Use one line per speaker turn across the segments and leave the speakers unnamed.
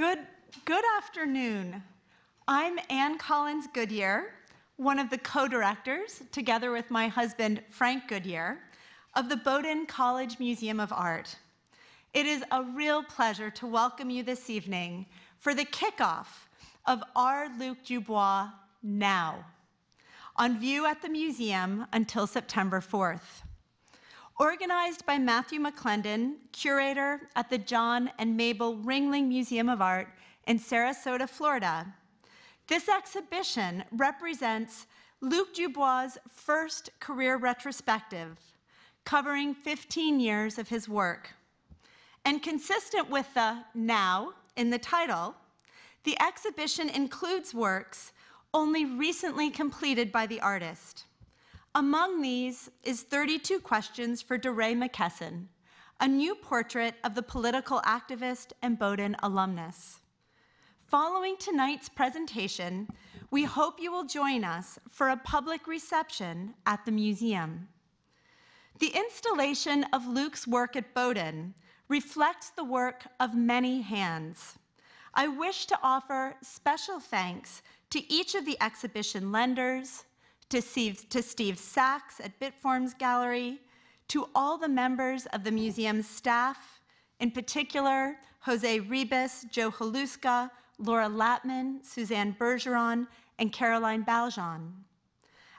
Good, good afternoon. I'm Ann Collins Goodyear, one of the co-directors, together with my husband, Frank Goodyear, of the Bowdoin College Museum of Art. It is a real pleasure to welcome you this evening for the kickoff of R. Luke DuBois Now, on view at the museum until September 4th. Organized by Matthew McClendon, curator at the John and Mabel Ringling Museum of Art in Sarasota, Florida, this exhibition represents Luke DuBois' first career retrospective, covering 15 years of his work. And consistent with the now in the title, the exhibition includes works only recently completed by the artist. Among these is 32 questions for DeRay McKesson, a new portrait of the political activist and Bowdoin alumnus. Following tonight's presentation, we hope you will join us for a public reception at the museum. The installation of Luke's work at Bowdoin reflects the work of many hands. I wish to offer special thanks to each of the exhibition lenders, to Steve, to Steve Sachs at Bitforms Gallery, to all the members of the museum's staff, in particular, Jose Ribas, Joe Haluska, Laura Latman, Suzanne Bergeron, and Caroline Baljan.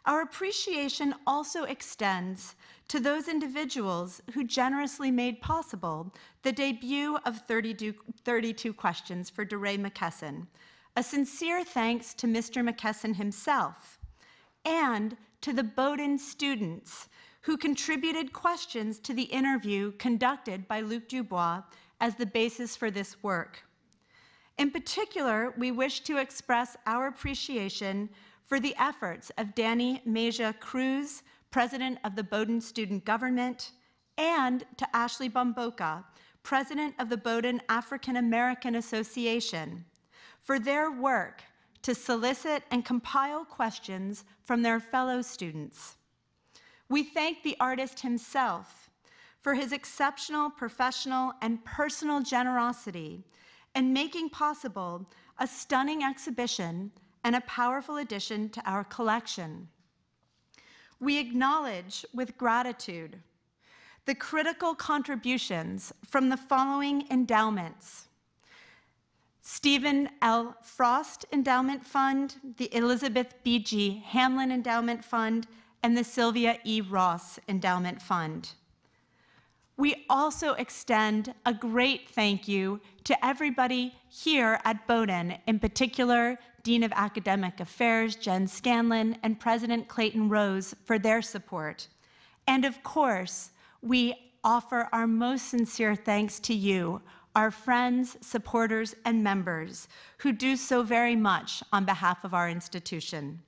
Our appreciation also extends to those individuals who generously made possible the debut of 32, 32 Questions for DeRay McKesson. A sincere thanks to Mr. McKesson himself, and to the Bowdoin students who contributed questions to the interview conducted by Luke DuBois as the basis for this work. In particular, we wish to express our appreciation for the efforts of Danny Mejia Cruz, president of the Bowdoin Student Government, and to Ashley Bamboka, president of the Bowdoin African American Association, for their work to solicit and compile questions from their fellow students. We thank the artist himself for his exceptional professional and personal generosity in making possible a stunning exhibition and a powerful addition to our collection. We acknowledge with gratitude the critical contributions from the following endowments Stephen L. Frost Endowment Fund, the Elizabeth B.G. Hamlin Endowment Fund, and the Sylvia E. Ross Endowment Fund. We also extend a great thank you to everybody here at Bowdoin, in particular, Dean of Academic Affairs Jen Scanlon and President Clayton Rose for their support. And of course, we offer our most sincere thanks to you, our friends, supporters, and members who do so very much on behalf of our institution.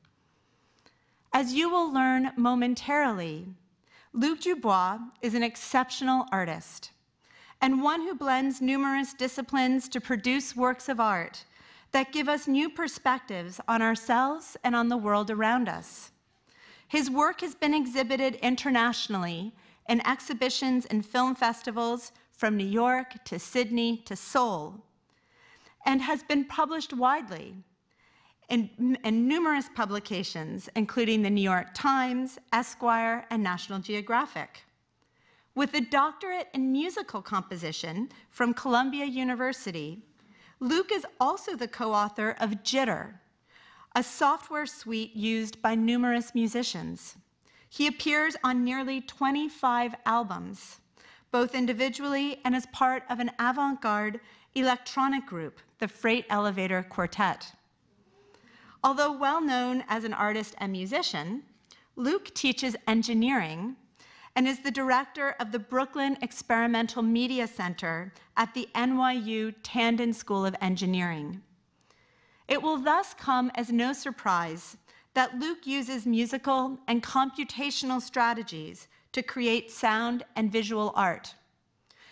As you will learn momentarily, Luke DuBois is an exceptional artist and one who blends numerous disciplines to produce works of art that give us new perspectives on ourselves and on the world around us. His work has been exhibited internationally in exhibitions and film festivals from New York to Sydney to Seoul, and has been published widely in, in, numerous publications, including the New York Times, Esquire, and National Geographic. With a doctorate in musical composition from Columbia University, Luke is also the co-author of Jitter, a software suite used by numerous musicians. He appears on nearly 25 albums, both individually and as part of an avant-garde electronic group, the Freight Elevator Quartet. Although well known as an artist and musician, Luke teaches engineering and is the director of the Brooklyn Experimental Media Center at the NYU Tandon School of Engineering. It will thus come as no surprise that Luke uses musical and computational strategies to create sound and visual art.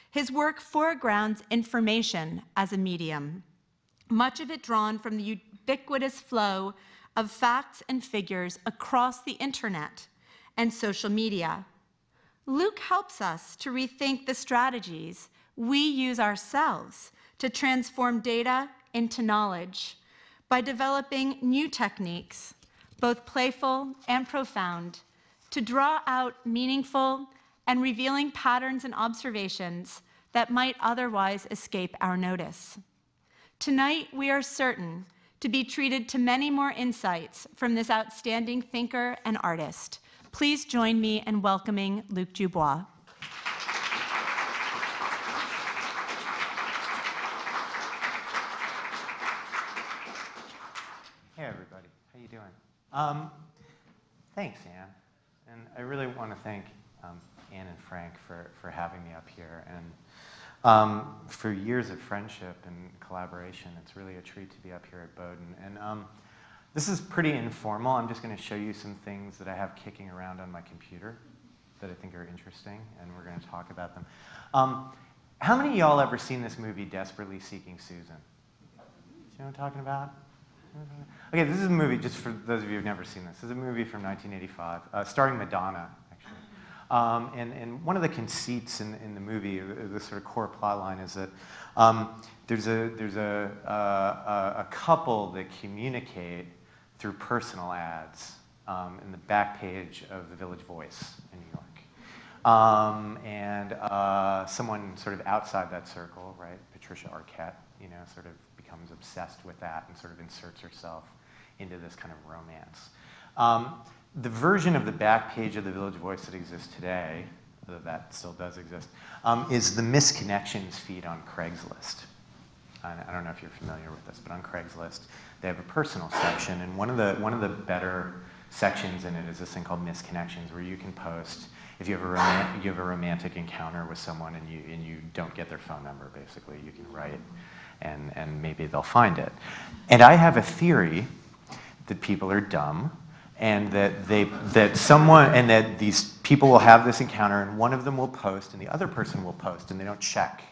His work foregrounds information as a medium, much of it drawn from the ubiquitous flow of facts and figures across the internet and social media. Luke helps us to rethink the strategies we use ourselves to transform data into knowledge by developing new techniques, both playful and profound, to draw out meaningful and revealing patterns and observations that might otherwise escape our notice. Tonight, we are certain to be treated to many more insights from this outstanding thinker and artist. Please join me in welcoming Luke DuBois.
Hey, everybody. How you doing? Um, thanks, Anne. And I really want to thank um, Anne and Frank for, for having me up here. And um, for years of friendship and collaboration, it's really a treat to be up here at Bowdoin. And um, this is pretty informal. I'm just going to show you some things that I have kicking around on my computer that I think are interesting, and we're going to talk about them. Um, how many of y'all ever seen this movie, Desperately Seeking Susan? You know what I'm talking about? Okay, this is a movie, just for those of you who've never seen this. This is a movie from 1985, uh, starring Madonna, actually. Um, and, and one of the conceits in, in the movie, uh, the sort of core plot line, is that um, there's, a, there's a, a, a, couple that communicate through personal ads um, in the back page of the Village Voice in New York. Um, and uh, someone sort of outside that circle, right, Patricia Arquette, you know, sort of becomes obsessed with that and sort of inserts herself into this kind of romance. Um, the version of the back page of the Village Voice that exists today, though that still does exist, um, is the misconnections feed on Craigslist. I, I don't know if you're familiar with this, but on Craigslist, they have a personal section, and one of the, one of the better sections in it is this thing called misconnections, where you can post if you have a, you have a romantic encounter with someone and you, and you don't get their phone number, basically, you can write and, and maybe they'll find it. And I have a theory that people are dumb and that they that someone and that these people will have this encounter and one of them will post and the other person will post and they don't check.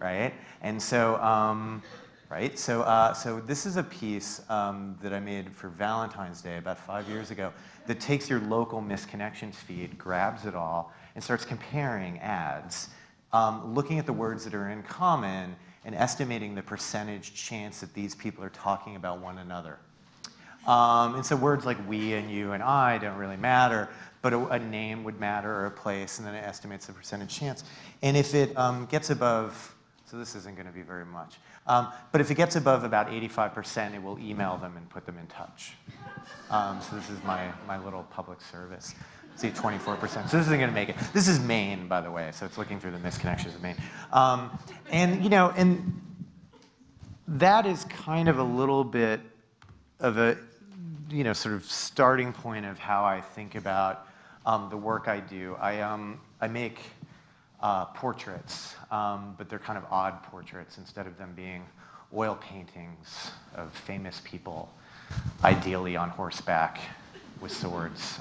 Right? And so um, right? So uh, so this is a piece um, that i made for valentine's day about five years ago that takes your local misconnections feed grabs it all and starts comparing ads um, looking at the words that are in common and estimating the percentage chance that these people are talking about one another. Um, and so words like we and you and I don't really matter, but a, a, name would matter or a place, and then it estimates the percentage chance. And if it um, gets above, so this isn't going to be very much, um, but if it gets above about 85%, it will email them and put them in touch. Um, so this is my, my little public service. See, 24%. So this isn't going to make it. This is Maine, by the way, so it's looking through the misconnections of Maine. Um, and, you know, and that is kind of a little bit of a, you know, sort of starting point of how I think about um, the work I do. I, um, I make uh, portraits, um, but they're kind of odd portraits instead of them being oil paintings of famous people, ideally on horseback with swords.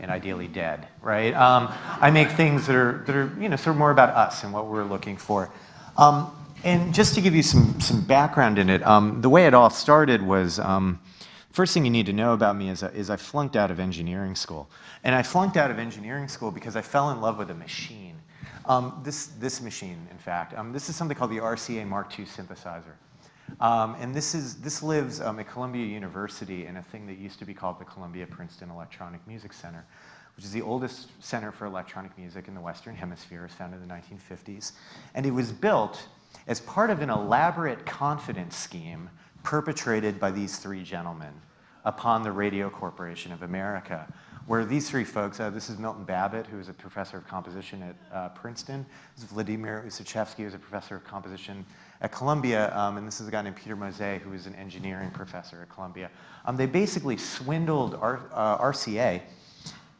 And ideally dead, right? Um, I make things that are, that are, you know, sort of more about us and what we're looking for. Um, and just to give you some, some background in it, um, the way it all started was, um, first thing you need to know about me is, is I flunked out of engineering school. And I flunked out of engineering school because I fell in love with a machine. Um, this, this machine, in fact. Um, this is something called the RCA Mark II synthesizer. Um, and this, is, this lives um, at Columbia University in a thing that used to be called the Columbia Princeton Electronic Music Center, which is the oldest center for electronic music in the Western Hemisphere. It was founded in the 1950s. And it was built as part of an elaborate confidence scheme perpetrated by these three gentlemen upon the Radio Corporation of America, where these three folks, uh, this is Milton Babbitt, who is a professor of composition at uh, Princeton. This is Vladimir Ussachevsky, who is a professor of composition at Columbia, um, and this is a guy named Peter Mauzey, who is an engineering professor at Columbia. Um, they basically swindled R, uh, RCA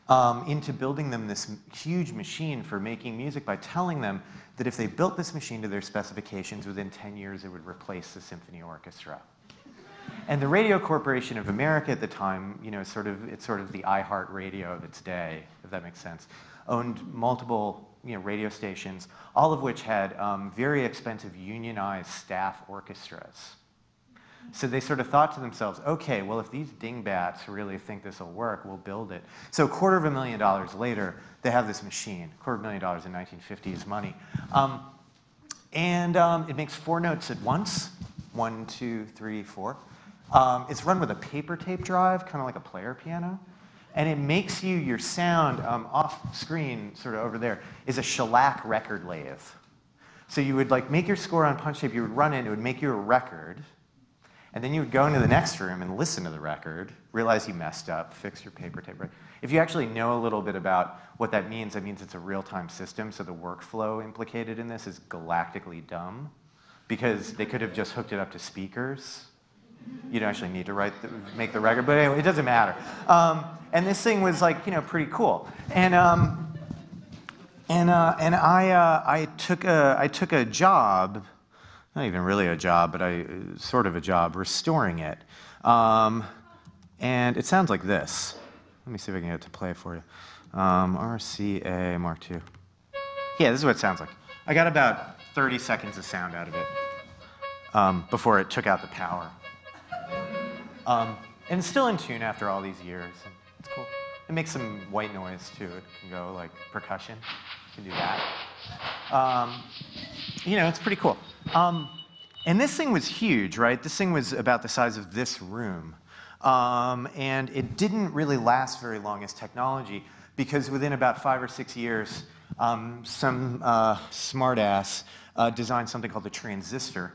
um, into building them this huge machine for making music by telling them that if they built this machine to their specifications, within 10 years it would replace the symphony orchestra. And the Radio Corporation of America at the time, you know, sort of, it's sort of the iHeart Radio of its day, if that makes sense, owned multiple you know, radio stations, all of which had um, very expensive unionized staff orchestras. So they sort of thought to themselves, okay, well, if these dingbats really think this will work, we'll build it. So a quarter of a million dollars later, they have this machine. A quarter of a million dollars in 1950s money. Um, and um, it makes four notes at once. One, two, three, four. Um, it's run with a paper tape drive, kind of like a player piano. And it makes you, your sound um, off screen, sort of over there, is a shellac record lathe. So you would like make your score on punch tape, you would run it, it would make you a record, and then you would go into the next room and listen to the record, realize you messed up, fix your paper tape. If you actually know a little bit about what that means, that means it's a real-time system, so the workflow implicated in this is galactically dumb, because they could have just hooked it up to speakers. You don't actually need to write the, make the record, but anyway, it doesn't matter. Um, and this thing was like, you know, pretty cool. And um, and, uh, and I, uh, I, took a, I took a job, not even really a job, but I, sort of a job, restoring it. Um, and it sounds like this. Let me see if I can get it to play for you. Um, RCA Mark II. Yeah, this is what it sounds like. I got about 30 seconds of sound out of it um, before it took out the power. Um, and still in tune after all these years. It's cool. It makes some white noise too. It can go like percussion You can do that. Um, you know, it's pretty cool. Um, and this thing was huge, right? This thing was about the size of this room. Um, and it didn't really last very long as technology because within about five or six years, um, some uh, smartass uh, designed something called the transistor,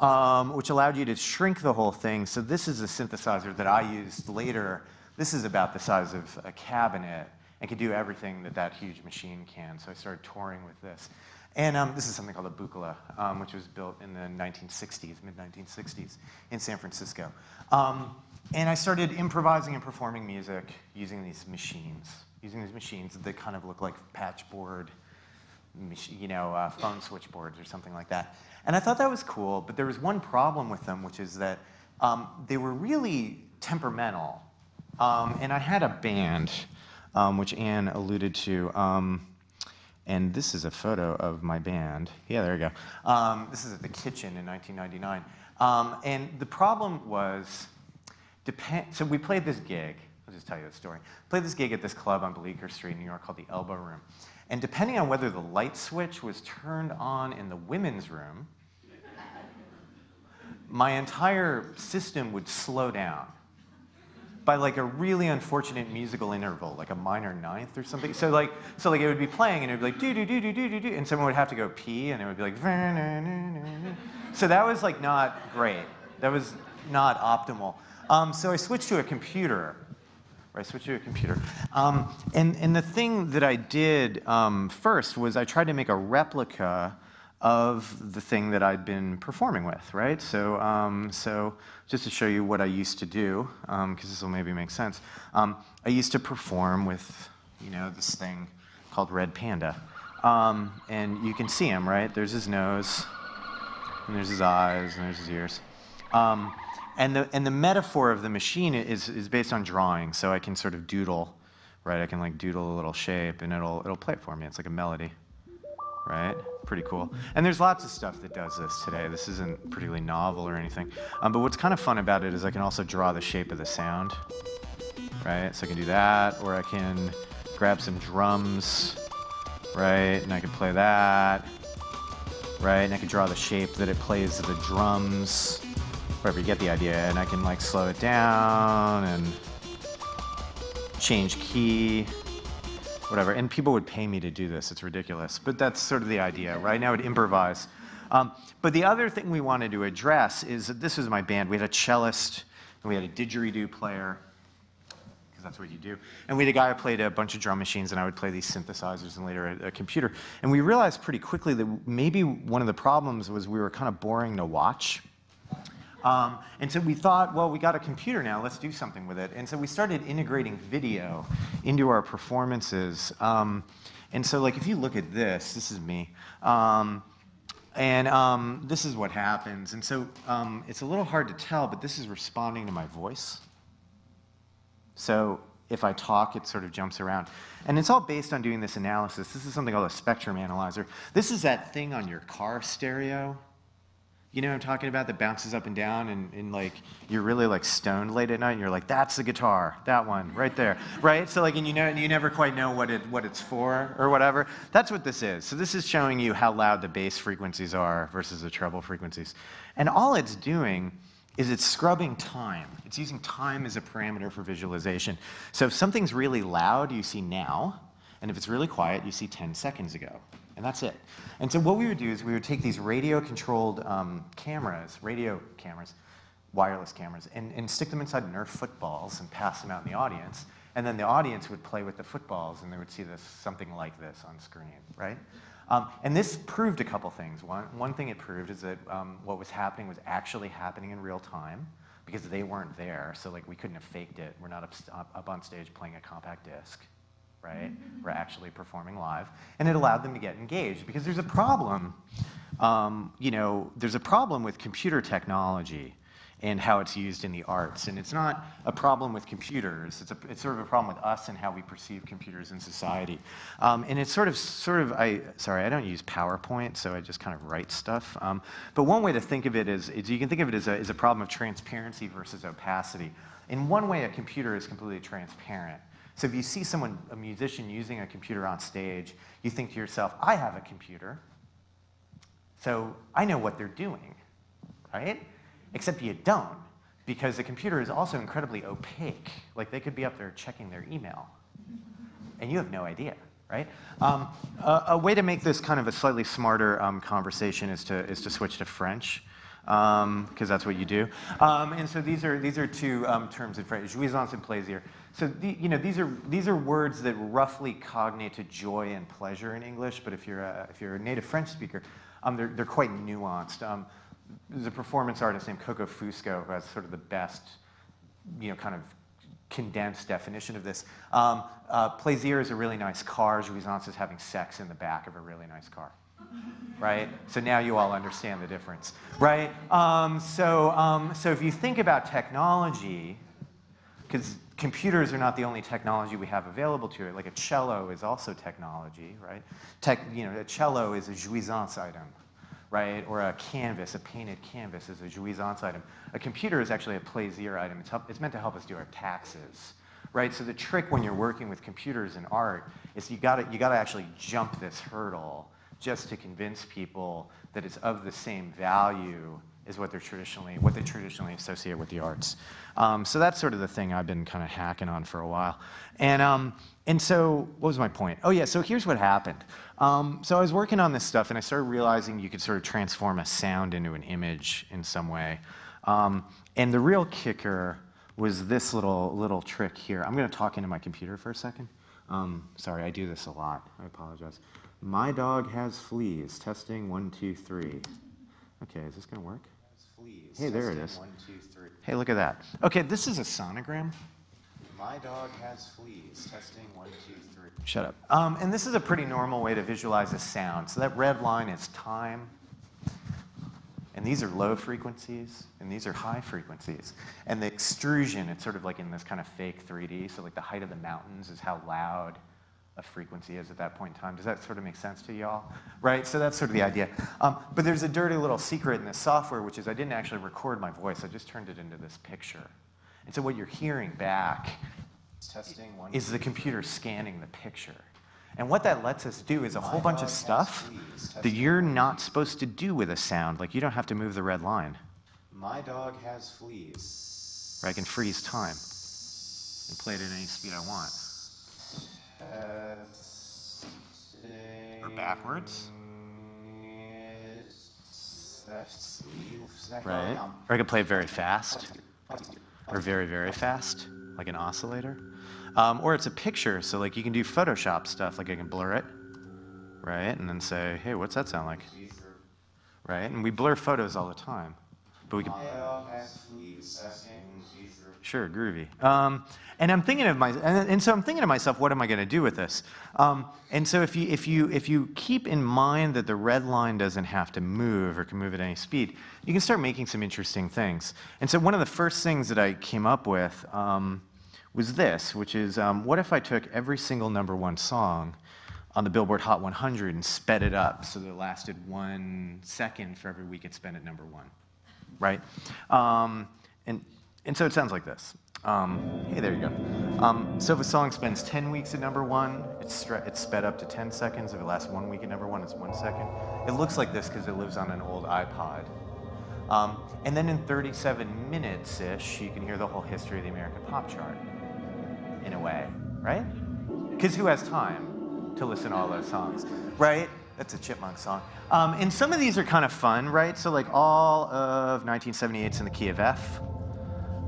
um, which allowed you to shrink the whole thing. So this is a synthesizer that I used later. This is about the size of a cabinet and can do everything that that huge machine can. So I started touring with this. And um, this is something called a Buchla, um, which was built in the 1960s, mid 1960s, in San Francisco. Um, and I started improvising and performing music using these machines, using these machines that kind of look like patchboard, you know, uh, phone switchboards or something like that. And I thought that was cool, but there was one problem with them, which is that um, they were really temperamental. Um, and I had a band um, which Anne alluded to. Um, and this is a photo of my band. Yeah, there we go. Um, this is at the kitchen in 1999. Um, and the problem was, so we played this gig. I'll just tell you the story. Played this gig at this club on Bleecker Street, in New York, called the Elbow Room. And depending on whether the light switch was turned on in the women's room, my entire system would slow down by like a really unfortunate musical interval, like a minor ninth or something. So like, so like it would be playing and it would be like do do do do do do do, and someone would have to go pee, and it would be like. So that was like not great. That was not optimal. Um, so I switched to a computer. Or I switched to a computer. Um, and, and the thing that I did um, first was I tried to make a replica of the thing that I'd been performing with, right? So, um, so just to show you what I used to do, because um, this will maybe make sense, um, I used to perform with, you know, this thing called Red Panda. Um, and you can see him, right? There's his nose, and there's his eyes, and there's his ears. Um, and, the, and the metaphor of the machine is, is based on drawing, so I can sort of doodle, right? I can like doodle a little shape, and it'll, it'll play it for me. It's like a melody right? Pretty cool. And there's lots of stuff that does this today. This isn't particularly novel or anything. Um, but what's kind of fun about it is I can also draw the shape of the sound, right? So I can do that, or I can grab some drums, right? And I can play that, right? And I can draw the shape that it plays the drums, wherever you get the idea. And I can like slow it down and change key whatever. And people would pay me to do this. It's ridiculous. But that's sort of the idea, right? Now I would improvise. Um, but the other thing we wanted to address is that this was my band. We had a cellist, and we had a didgeridoo player, because that's what you do. And we had a guy who played a bunch of drum machines, and I would play these synthesizers and later a, a computer. And we realized pretty quickly that maybe one of the problems was we were kind of boring to watch. Um, and so we thought, well, we got a computer now, let's do something with it. And so we started integrating video into our performances. Um, and so, like, if you look at this, this is me. Um, and um, this is what happens. And so um, it's a little hard to tell, but this is responding to my voice. So if I talk, it sort of jumps around. And it's all based on doing this analysis. This is something called a spectrum analyzer. This is that thing on your car stereo You know what I'm talking about? That bounces up and down, and, and like you're really like stoned late at night, and you're like, "That's the guitar, that one right there, right?" So like, and you know, and you never quite know what it what it's for or whatever. That's what this is. So this is showing you how loud the bass frequencies are versus the treble frequencies, and all it's doing is it's scrubbing time. It's using time as a parameter for visualization. So if something's really loud, you see now, and if it's really quiet, you see 10 seconds ago. And that's it. And so what we would do is we would take these radio-controlled um, cameras, radio cameras, wireless cameras, and, and stick them inside Nerf footballs and pass them out in the audience. And then the audience would play with the footballs, and they would see this something like this on screen, right? Um, and this proved a couple things. One, one thing it proved is that um, what was happening was actually happening in real time because they weren't there. So like we couldn't have faked it. We're not up, up on stage playing a compact disc right? We're actually performing live. And it allowed them to get engaged because there's a problem, um, you know, there's a problem with computer technology and how it's used in the arts. And it's not a problem with computers. It's, a, it's sort of a problem with us and how we perceive computers in society. Um, and it's sort of, sort of, I, sorry, I don't use PowerPoint, so I just kind of write stuff. Um, but one way to think of it is, is you can think of it as a, as a problem of transparency versus opacity. In one way, a computer is completely transparent. So if you see someone, a musician, using a computer on stage, you think to yourself, I have a computer, so I know what they're doing, right? Except you don't, because the computer is also incredibly opaque. Like they could be up there checking their email, and you have no idea, right? Um, a, a, way to make this kind of a slightly smarter um, conversation is to, is to switch to French because um, that's what you do. Um, and so these are, these are two um, terms in French, jouissance and plaisir. So the, you know, these, are, these are words that roughly cognate to joy and pleasure in English, but if you're a, if you're a native French speaker, um, they're, they're quite nuanced. Um, there's a performance artist named Coco Fusco who has sort of the best, you know, kind of condensed definition of this. Um, uh, plaisir is a really nice car. Jouissance is having sex in the back of a really nice car right? So now you all understand the difference, right? Um, so, um, so if you think about technology, because computers are not the only technology we have available to it. Like a cello is also technology, right? Tech, you know, a cello is a jouissance item, right? Or a canvas, a painted canvas is a jouissance item. A computer is actually a plaisir item. It's, help, it's meant to help us do our taxes, right? So the trick when you're working with computers and art is you gotta, you gotta actually jump this hurdle just to convince people that it's of the same value as what they're traditionally what they traditionally associate with the arts. Um, so that's sort of the thing I've been kind of hacking on for a while. And um, and so what was my point? Oh yeah, so here's what happened. Um, so I was working on this stuff and I started realizing you could sort of transform a sound into an image in some way. Um, and the real kicker was this little little trick here. I'm going to talk into my computer for a second. Um, sorry, I do this a lot. I apologize. My dog has fleas. Testing one, two, three. Okay, is this going to work? Fleas. Hey, there it is. One, two, three. Hey, look at that. Okay, this is a sonogram. My dog has fleas. Testing one, two, three. Shut up. Um, and this is a pretty normal way to visualize a sound. So that red line is time. And these are low frequencies, and these are high frequencies. And the extrusion, it's sort of like in this kind of fake 3D. So like the height of the mountains is how loud a frequency is at that point in time. Does that sort of make sense to y'all? Right? So that's sort of the idea. Um, but there's a dirty little secret in this software, which is I didn't actually record my voice. I just turned it into this picture. And so what you're hearing back is the computer scanning the picture. And what that lets us do is a whole bunch of stuff that you're not supposed to do with a sound. Like you don't have to move the red line. My dog has fleas. Or I can freeze time and play it at any speed I want. Or backwards. Right. Or I could play it very fast. Or very, very fast, like an oscillator. Um, or it's a picture, so like you can do Photoshop stuff, like I can blur it, right? And then say, hey, what's that sound like? Right? And we blur photos all the time. But we can. Sure, groovy. Um, and I'm thinking of my, and, and, so I'm thinking to myself, what am I going to do with this? Um, and so if you, if, you, if you keep in mind that the red line doesn't have to move or can move at any speed, you can start making some interesting things. And so one of the first things that I came up with um, was this, which is, um, what if I took every single number one song on the Billboard Hot 100 and sped it up so that it lasted one second for every week it spent at number one, right? Um, and, and so it sounds like this. Um, hey, there you go. Um, so if a song spends 10 weeks at number one, it's, it's sped up to 10 seconds. If it lasts one week at number one, it's one second. It looks like this because it lives on an old iPod. Um, and then in 37 minutes-ish, you can hear the whole history of the American pop chart, in a way, right? Because who has time to listen to all those songs, right? That's a Chipmunk song. Um, and some of these are kind of fun, right? So like all of 1978's in the key of F,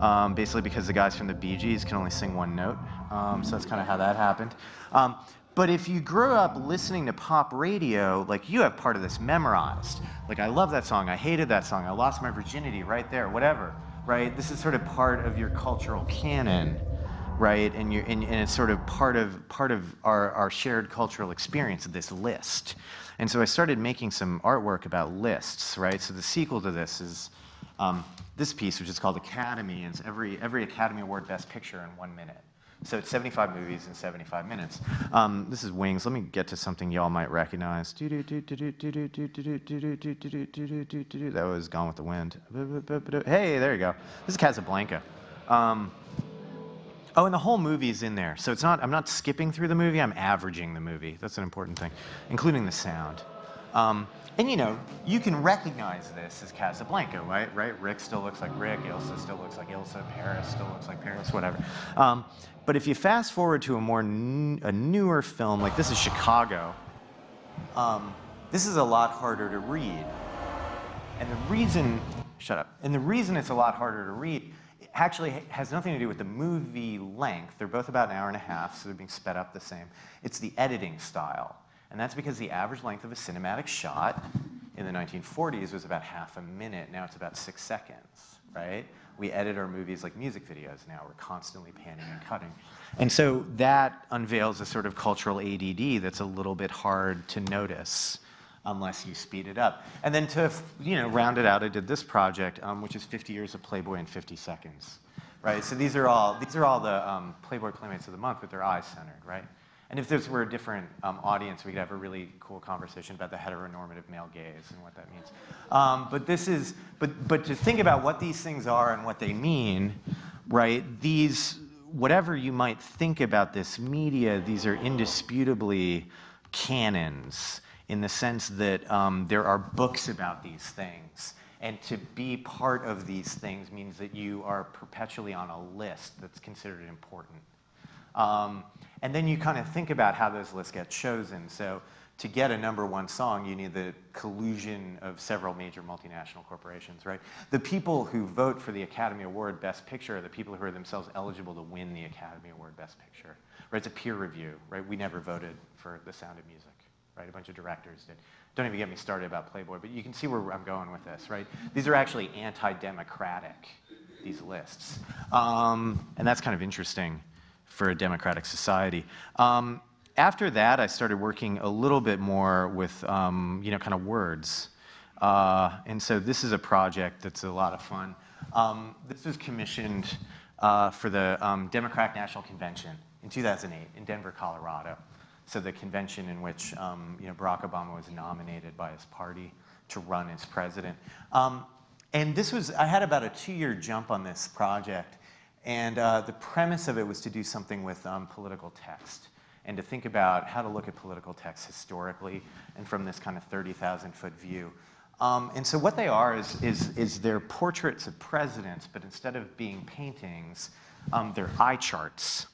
um, basically because the guys from the Bee Gees can only sing one note. Um, so that's kind of how that happened. Um, but if you grew up listening to pop radio, like you have part of this memorized. Like, I love that song, I hated that song, I lost my virginity right there, whatever, right? This is sort of part of your cultural canon, right? And, you and, and it's sort of part of, part of our, our shared cultural experience, of this list. And so I started making some artwork about lists, right? So the sequel to this is um, this piece, which is called Academy, and it's every, every Academy Award Best Picture in one minute. So it's 75 movies in 75 minutes. Um, this is Wings. Let me get to something y'all might recognize. That was Gone with the Wind. Hey, there you go. This is Casablanca. Um, oh, and the whole movie is in there. So it's not, I'm not skipping through the movie, I'm averaging the movie. That's an important thing, including the sound. Um, and you know, you can recognize this as Casablanca, right? Right? Rick still looks like Rick. Ilsa still looks like Ilsa. Paris still looks like Paris. Whatever. Um, but if you fast forward to a more a newer film, like this is Chicago, um, this is a lot harder to read. And the reason, shut up. And the reason it's a lot harder to read actually has nothing to do with the movie length. They're both about an hour and a half, so they're being sped up the same. It's the editing style. And that's because the average length of a cinematic shot in the 1940s was about half a minute. Now it's about six seconds, right? We edit our movies like music videos now. We're constantly panning and cutting. And so that unveils a sort of cultural ADD that's a little bit hard to notice unless you speed it up. And then to you know round it out, I did this project, um, which is 50 years of Playboy in 50 seconds, right? So these are all these are all the um, Playboy Playmates of the month with their eyes centered, right? And if this were a different um, audience, we could have a really cool conversation about the heteronormative male gaze and what that means. Um, but this is, but, but to think about what these things are and what they mean, right, these, whatever you might think about this media, these are indisputably canons in the sense that um, there are books about these things. And to be part of these things means that you are perpetually on a list that's considered important. Um, and then you kind of think about how those lists get chosen. So to get a number one song, you need the collusion of several major multinational corporations, right? The people who vote for the Academy Award Best Picture are the people who are themselves eligible to win the Academy Award Best Picture, right? It's a peer review, right? We never voted for The Sound of Music, right? A bunch of directors did. Don't even get me started about Playboy, but you can see where I'm going with this, right? These are actually anti-democratic, these lists. Um, and that's kind of interesting for a democratic society. Um, after that, I started working a little bit more with, um, you know, kind of words. Uh, and so this is a project that's a lot of fun. Um, this was commissioned uh, for the um, Democratic National Convention in 2008 in Denver, Colorado. So the convention in which, um, you know, Barack Obama was nominated by his party to run as president. Um, and this was, I had about a two-year jump on this project. And uh, the premise of it was to do something with um, political text and to think about how to look at political text historically and from this kind of 30,000 foot view. Um, and so what they are is, is, is they're portraits of presidents, but instead of being paintings, um, they're eye charts.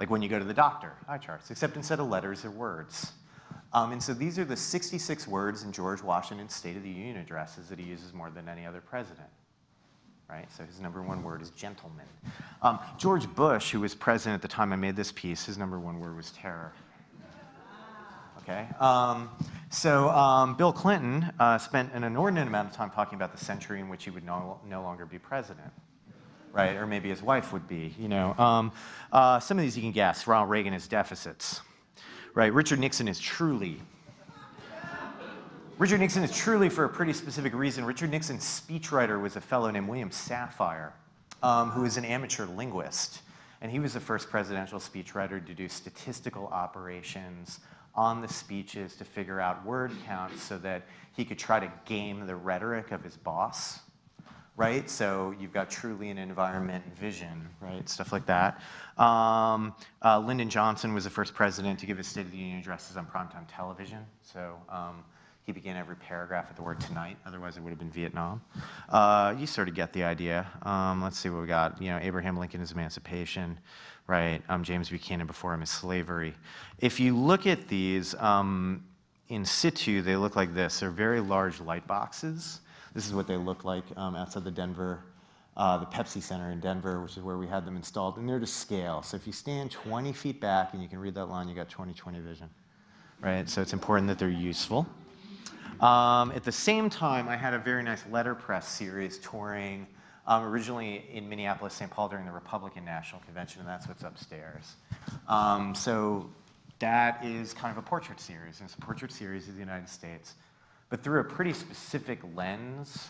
Like when you go to the doctor, eye charts, except instead of letters, they're words. Um, and so these are the 66 words in George Washington's State of the Union addresses that he uses more than any other president right? So his number one word is gentleman. Um, George Bush, who was president at the time I made this piece, his number one word was terror. Okay. Um, so um, Bill Clinton uh, spent an inordinate amount of time talking about the century in which he would no, no longer be president, right? Or maybe his wife would be. You know, um, uh, some of these you can guess. Ronald Reagan is deficits, right? Richard Nixon is truly Richard Nixon is truly for a pretty specific reason. Richard Nixon's speechwriter was a fellow named William Safire, um, who is an amateur linguist. And he was the first presidential speechwriter to do statistical operations on the speeches to figure out word counts so that he could try to game the rhetoric of his boss, right? So you've got truly an environment vision, right? Stuff like that. Um, uh, Lyndon Johnson was the first president to give his State of the Union addresses on primetime television. So um, he began every paragraph with the word tonight, otherwise it would have been Vietnam. Uh, you sort of get the idea. Um, let's see what we got. You know, Abraham Lincoln is emancipation, right? Um, James Buchanan before him is slavery. If you look at these um, in situ, they look like this. They're very large light boxes. This is what they look like um, outside the Denver, uh, the Pepsi Center in Denver, which is where we had them installed, and they're to scale. So if you stand 20 feet back and you can read that line, you got 20/20 vision, right? So it's important that they're useful. Um, at the same time, I had a very nice letterpress series touring um, originally in Minneapolis, St. Paul during the Republican National Convention, and that's what's upstairs. Um, so that is kind of a portrait series, and it's a portrait series of the United States, but through a pretty specific lens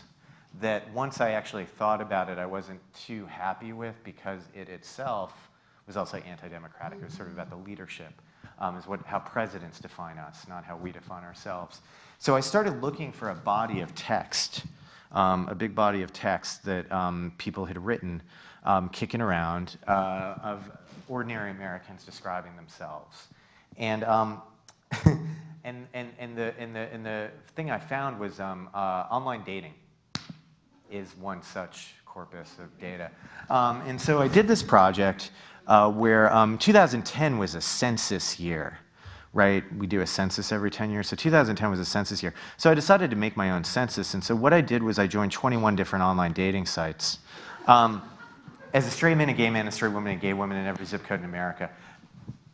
that once I actually thought about it, I wasn't too happy with because it itself was also anti-democratic. It was sort of about the leadership, um, is what, how presidents define us, not how we define ourselves. So I started looking for a body of text, um, a big body of text that um, people had written, um, kicking around, uh, of ordinary Americans describing themselves. And, um, and, and, and, the, and, the, and the thing I found was um, uh, online dating is one such corpus of data. Um, and so I did this project uh, where 2010 was a census year right? We do a census every 10 years. So 2010 was a census year. So I decided to make my own census. And so what I did was I joined 21 different online dating sites. Um, as a straight man, a gay man, a straight woman, a gay woman in every zip code in America,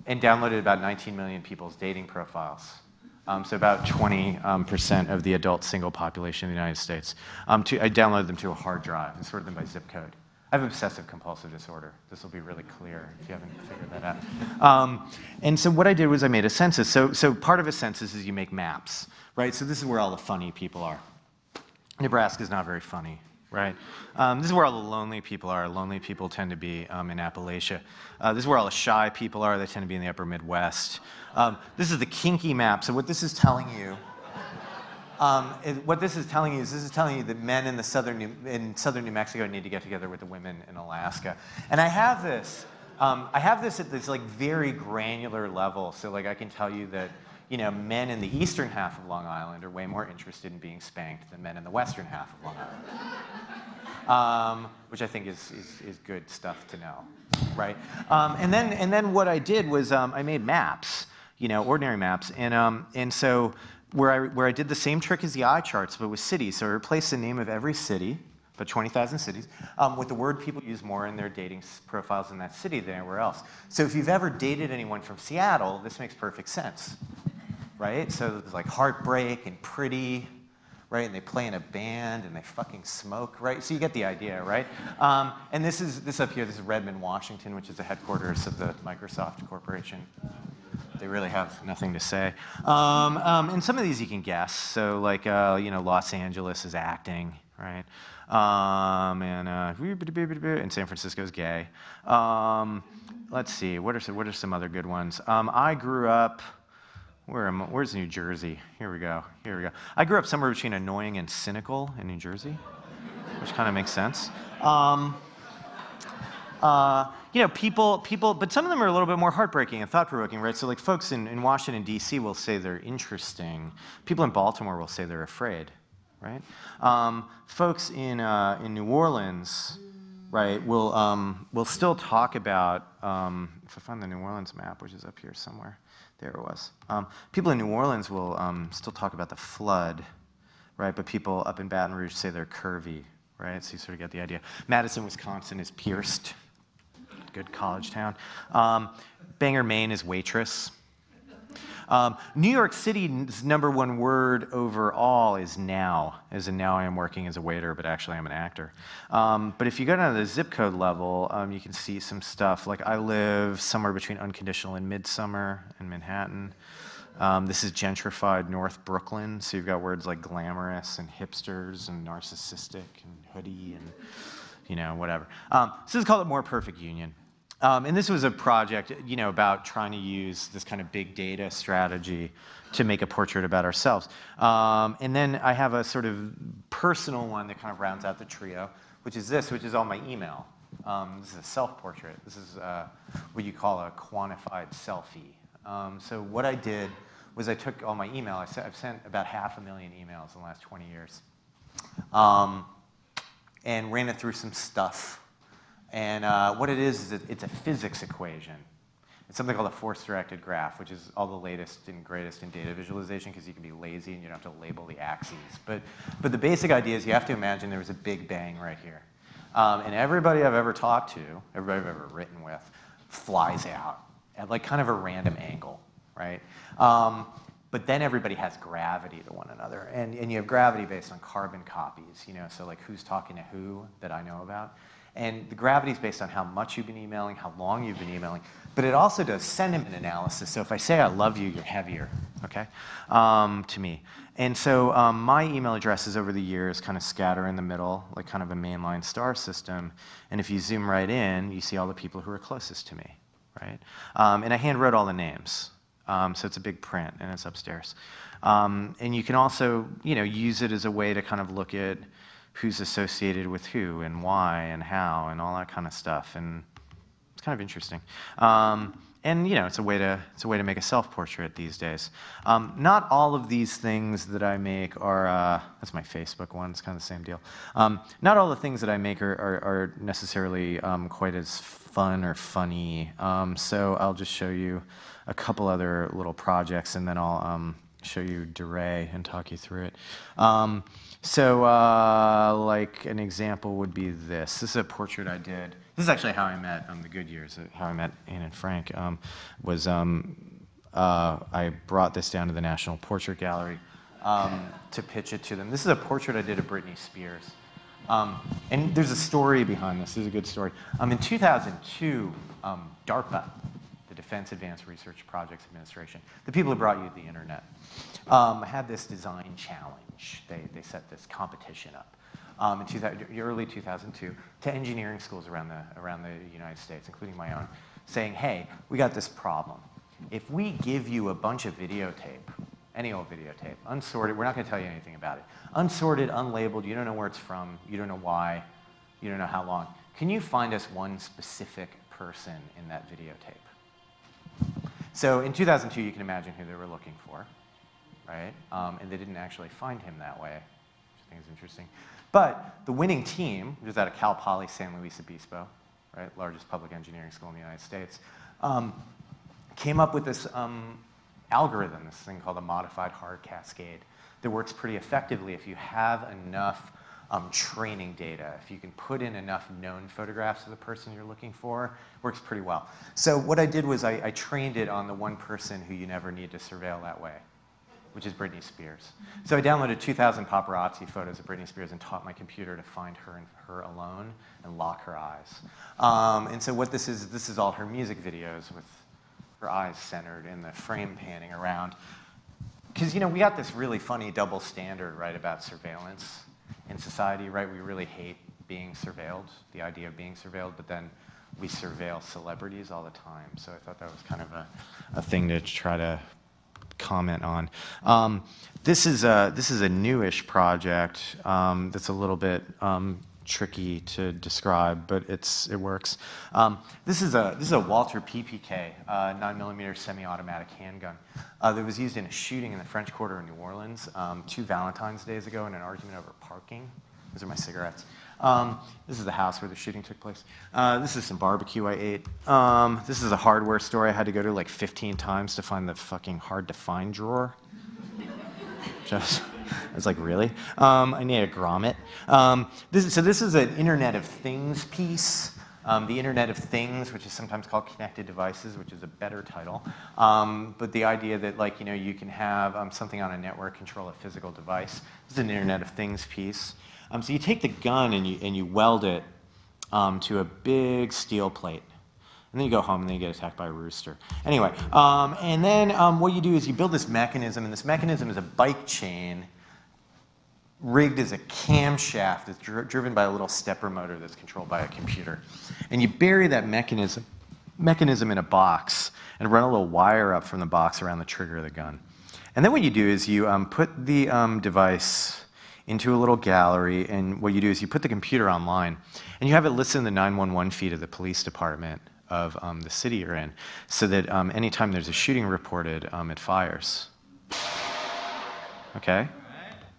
and downloaded about 19 million people's dating profiles. Um, so about 20% um, of the adult single population in the United States. Um, to, I downloaded them to a hard drive and sorted them by zip code. I have obsessive compulsive disorder. This will be really clear if you haven't figured that out. Um, and so what I did was I made a census. So, so part of a census is you make maps, right? So this is where all the funny people are. Nebraska is not very funny, right? Um, this is where all the lonely people are. Lonely people tend to be um, in Appalachia. Uh, this is where all the shy people are. They tend to be in the upper Midwest. Um, this is the kinky map. So what this is telling you um, what this is telling you is this is telling you that men in the southern New, in southern New Mexico need to get together with the women in Alaska. And I have this, um, I have this at this like very granular level. So like I can tell you that you know men in the eastern half of Long Island are way more interested in being spanked than men in the western half of Long Island. Um, which I think is, is, is, good stuff to know, right? Um, and then and then what I did was um, I made maps, you know, ordinary maps, and um, and so where I, where I did the same trick as the eye charts, but with cities. So I replaced the name of every city, but 20,000 cities, um, with the word people use more in their dating profiles in that city than anywhere else. So if you've ever dated anyone from Seattle, this makes perfect sense, right? So it's like heartbreak and pretty, right? And they play in a band and they fucking smoke, right? So you get the idea, right? Um, and this is this up here. This is Redmond, Washington, which is the headquarters of the Microsoft Corporation they really have nothing to say. Um, um, and some of these you can guess. So like, uh, you know, Los Angeles is acting, right? Um, and, uh, and San Francisco is gay. Um, let's see, what are, some, what are some other good ones? Um, I grew up, where am, where's New Jersey? Here we go, here we go. I grew up somewhere between annoying and cynical in New Jersey, which kind of makes sense. Uh, you know, people, people, but some of them are a little bit more heartbreaking and thought-provoking, right? So like folks in, in Washington, D.C. will say they're interesting. People in Baltimore will say they're afraid, right? Um, folks in, uh, in New Orleans, right, will, um, will still talk about, um, if I find the New Orleans map, which is up here somewhere, there it was. Um, people in New Orleans will um, still talk about the flood, right? But people up in Baton Rouge say they're curvy, right? So you sort of get the idea. Madison, Wisconsin is pierced, good college town. Um, Bangor, Maine is waitress. Um, New York City's number one word overall is now, as in now I am working as a waiter, but actually I'm an actor. Um, but if you go down to the zip code level, um, you can see some stuff. Like I live somewhere between unconditional and midsummer in Manhattan. Um, this is gentrified North Brooklyn, so you've got words like glamorous and hipsters and narcissistic and hoodie and you know whatever. Um, so this is called a more perfect union. Um, and this was a project, you know, about trying to use this kind of big data strategy to make a portrait about ourselves. Um, and then I have a sort of personal one that kind of rounds out the trio, which is this, which is all my email. Um, this is a self-portrait. This is uh, what you call a quantified selfie. Um, so what I did was I took all my email. I have sent about half a million emails in the last 20 years. Um, and ran it through some stuff. And uh, what it is, is it's a physics equation. It's something called a force-directed graph, which is all the latest and greatest in data visualization because you can be lazy and you don't have to label the axes. But, but the basic idea is you have to imagine there was a big bang right here. Um, and everybody I've ever talked to, everybody I've ever written with, flies out at like kind of a random angle, right? Um, but then everybody has gravity to one another. And, and you have gravity based on carbon copies, you know, so like who's talking to who that I know about. And the gravity is based on how much you've been emailing, how long you've been emailing. But it also does sentiment analysis. So if I say I love you, you're heavier, okay, um, to me. And so um, my email addresses over the years kind of scatter in the middle, like kind of a mainline star system. And if you zoom right in, you see all the people who are closest to me, right? Um, and I handwrote all the names. Um, so it's a big print and it's upstairs. Um, and you can also, you know, use it as a way to kind of look at who's associated with who and why and how and all that kind of stuff. And it's kind of interesting. Um, and you know, it's a way to it's a way to make a self-portrait these days. Um, not all of these things that I make are uh, that's my Facebook one. It's kind of the same deal. Um, not all the things that I make are, are, are necessarily um, quite as fun or funny. Um, so I'll just show you a couple other little projects, and then I'll um, show you DeRay and talk you through it. So, uh, like an example would be this. This is a portrait I did. This is actually how I met um, the Goodyears. Uh, how I met Anne and Frank um, was um, uh, I brought this down to the National Portrait Gallery um, to pitch it to them. This is a portrait I did of Britney Spears. Um, and there's a story behind this. This is a good story. Um, in 2002, DARPA the Defense Advanced Research Projects Administration, the people who brought you the internet, um, had this design challenge. They, they set this competition up um, in 2000, early 2002 to engineering schools around the, around the United States, including my own, saying, hey, we got this problem. If we give you a bunch of videotape, any old videotape, unsorted, we're not going to tell you anything about it. Unsorted, unlabeled, you don't know where it's from, you don't know why, you don't know how long. Can you find us one specific person in that videotape? So in 2002, you can imagine who they were looking for, right? Um, and they didn't actually find him that way, which I think is interesting. But the winning team, which is out of Cal Poly San Luis Obispo, right, largest public engineering school in the United States, um, came up with this um, algorithm, this thing called a modified Haar cascade, that works pretty effectively if you have enough um, training data. If you can put in enough known photographs of the person you're looking for, works pretty well. So what I did was I, I trained it on the one person who you never need to surveil that way, which is Britney Spears. So I downloaded 2,000 paparazzi photos of Britney Spears and taught my computer to find her and her alone and lock her eyes. Um, and so what this is, this is all her music videos with her eyes centered and the frame panning around. Because, you know, we got this really funny double standard, right, about surveillance in society, right? We really hate being surveilled, the idea of being surveilled, but then we surveil celebrities all the time. So I thought that was kind of a, a thing to try to comment on. Um, this is a this is a newish project um, that's a little bit um, tricky to describe, but it's it works. Um, this is a this is a Walther PPK uh, nine millimeter semi-automatic handgun uh, that was used in a shooting in the French Quarter in New Orleans um, two Valentine's days ago in an argument over parking. These are my cigarettes. Um, this is the house where the shooting took place. Uh, this is some barbecue I ate. Um, this is a hardware store I had to go to like 15 times to find the fucking hard to find drawer. Just. I was like, really? Um, I need a grommet. Um, this, so this is an Internet of Things piece. Um, the Internet of Things, which is sometimes called connected devices, which is a better title. Um, but the idea that like, you know, you can have um, something on a network control a physical device. This is an Internet of Things piece. Um, so you take the gun and you, and you weld it to a big steel plate. And then you go home and then you get attacked by a rooster. Anyway, um, and then um, what you do is you build this mechanism, and this mechanism is a bike chain rigged as a camshaft that's dri driven by a little stepper motor that's controlled by a computer. And you bury that mechanism mechanism in a box and run a little wire up from the box around the trigger of the gun. And then what you do is you um, put the um, device into a little gallery, and what you do is you put the computer online, and you have it listen to the 911 feed of the police department of um, the city you're in, so that um, anytime there's a shooting reported, um, it fires. Okay?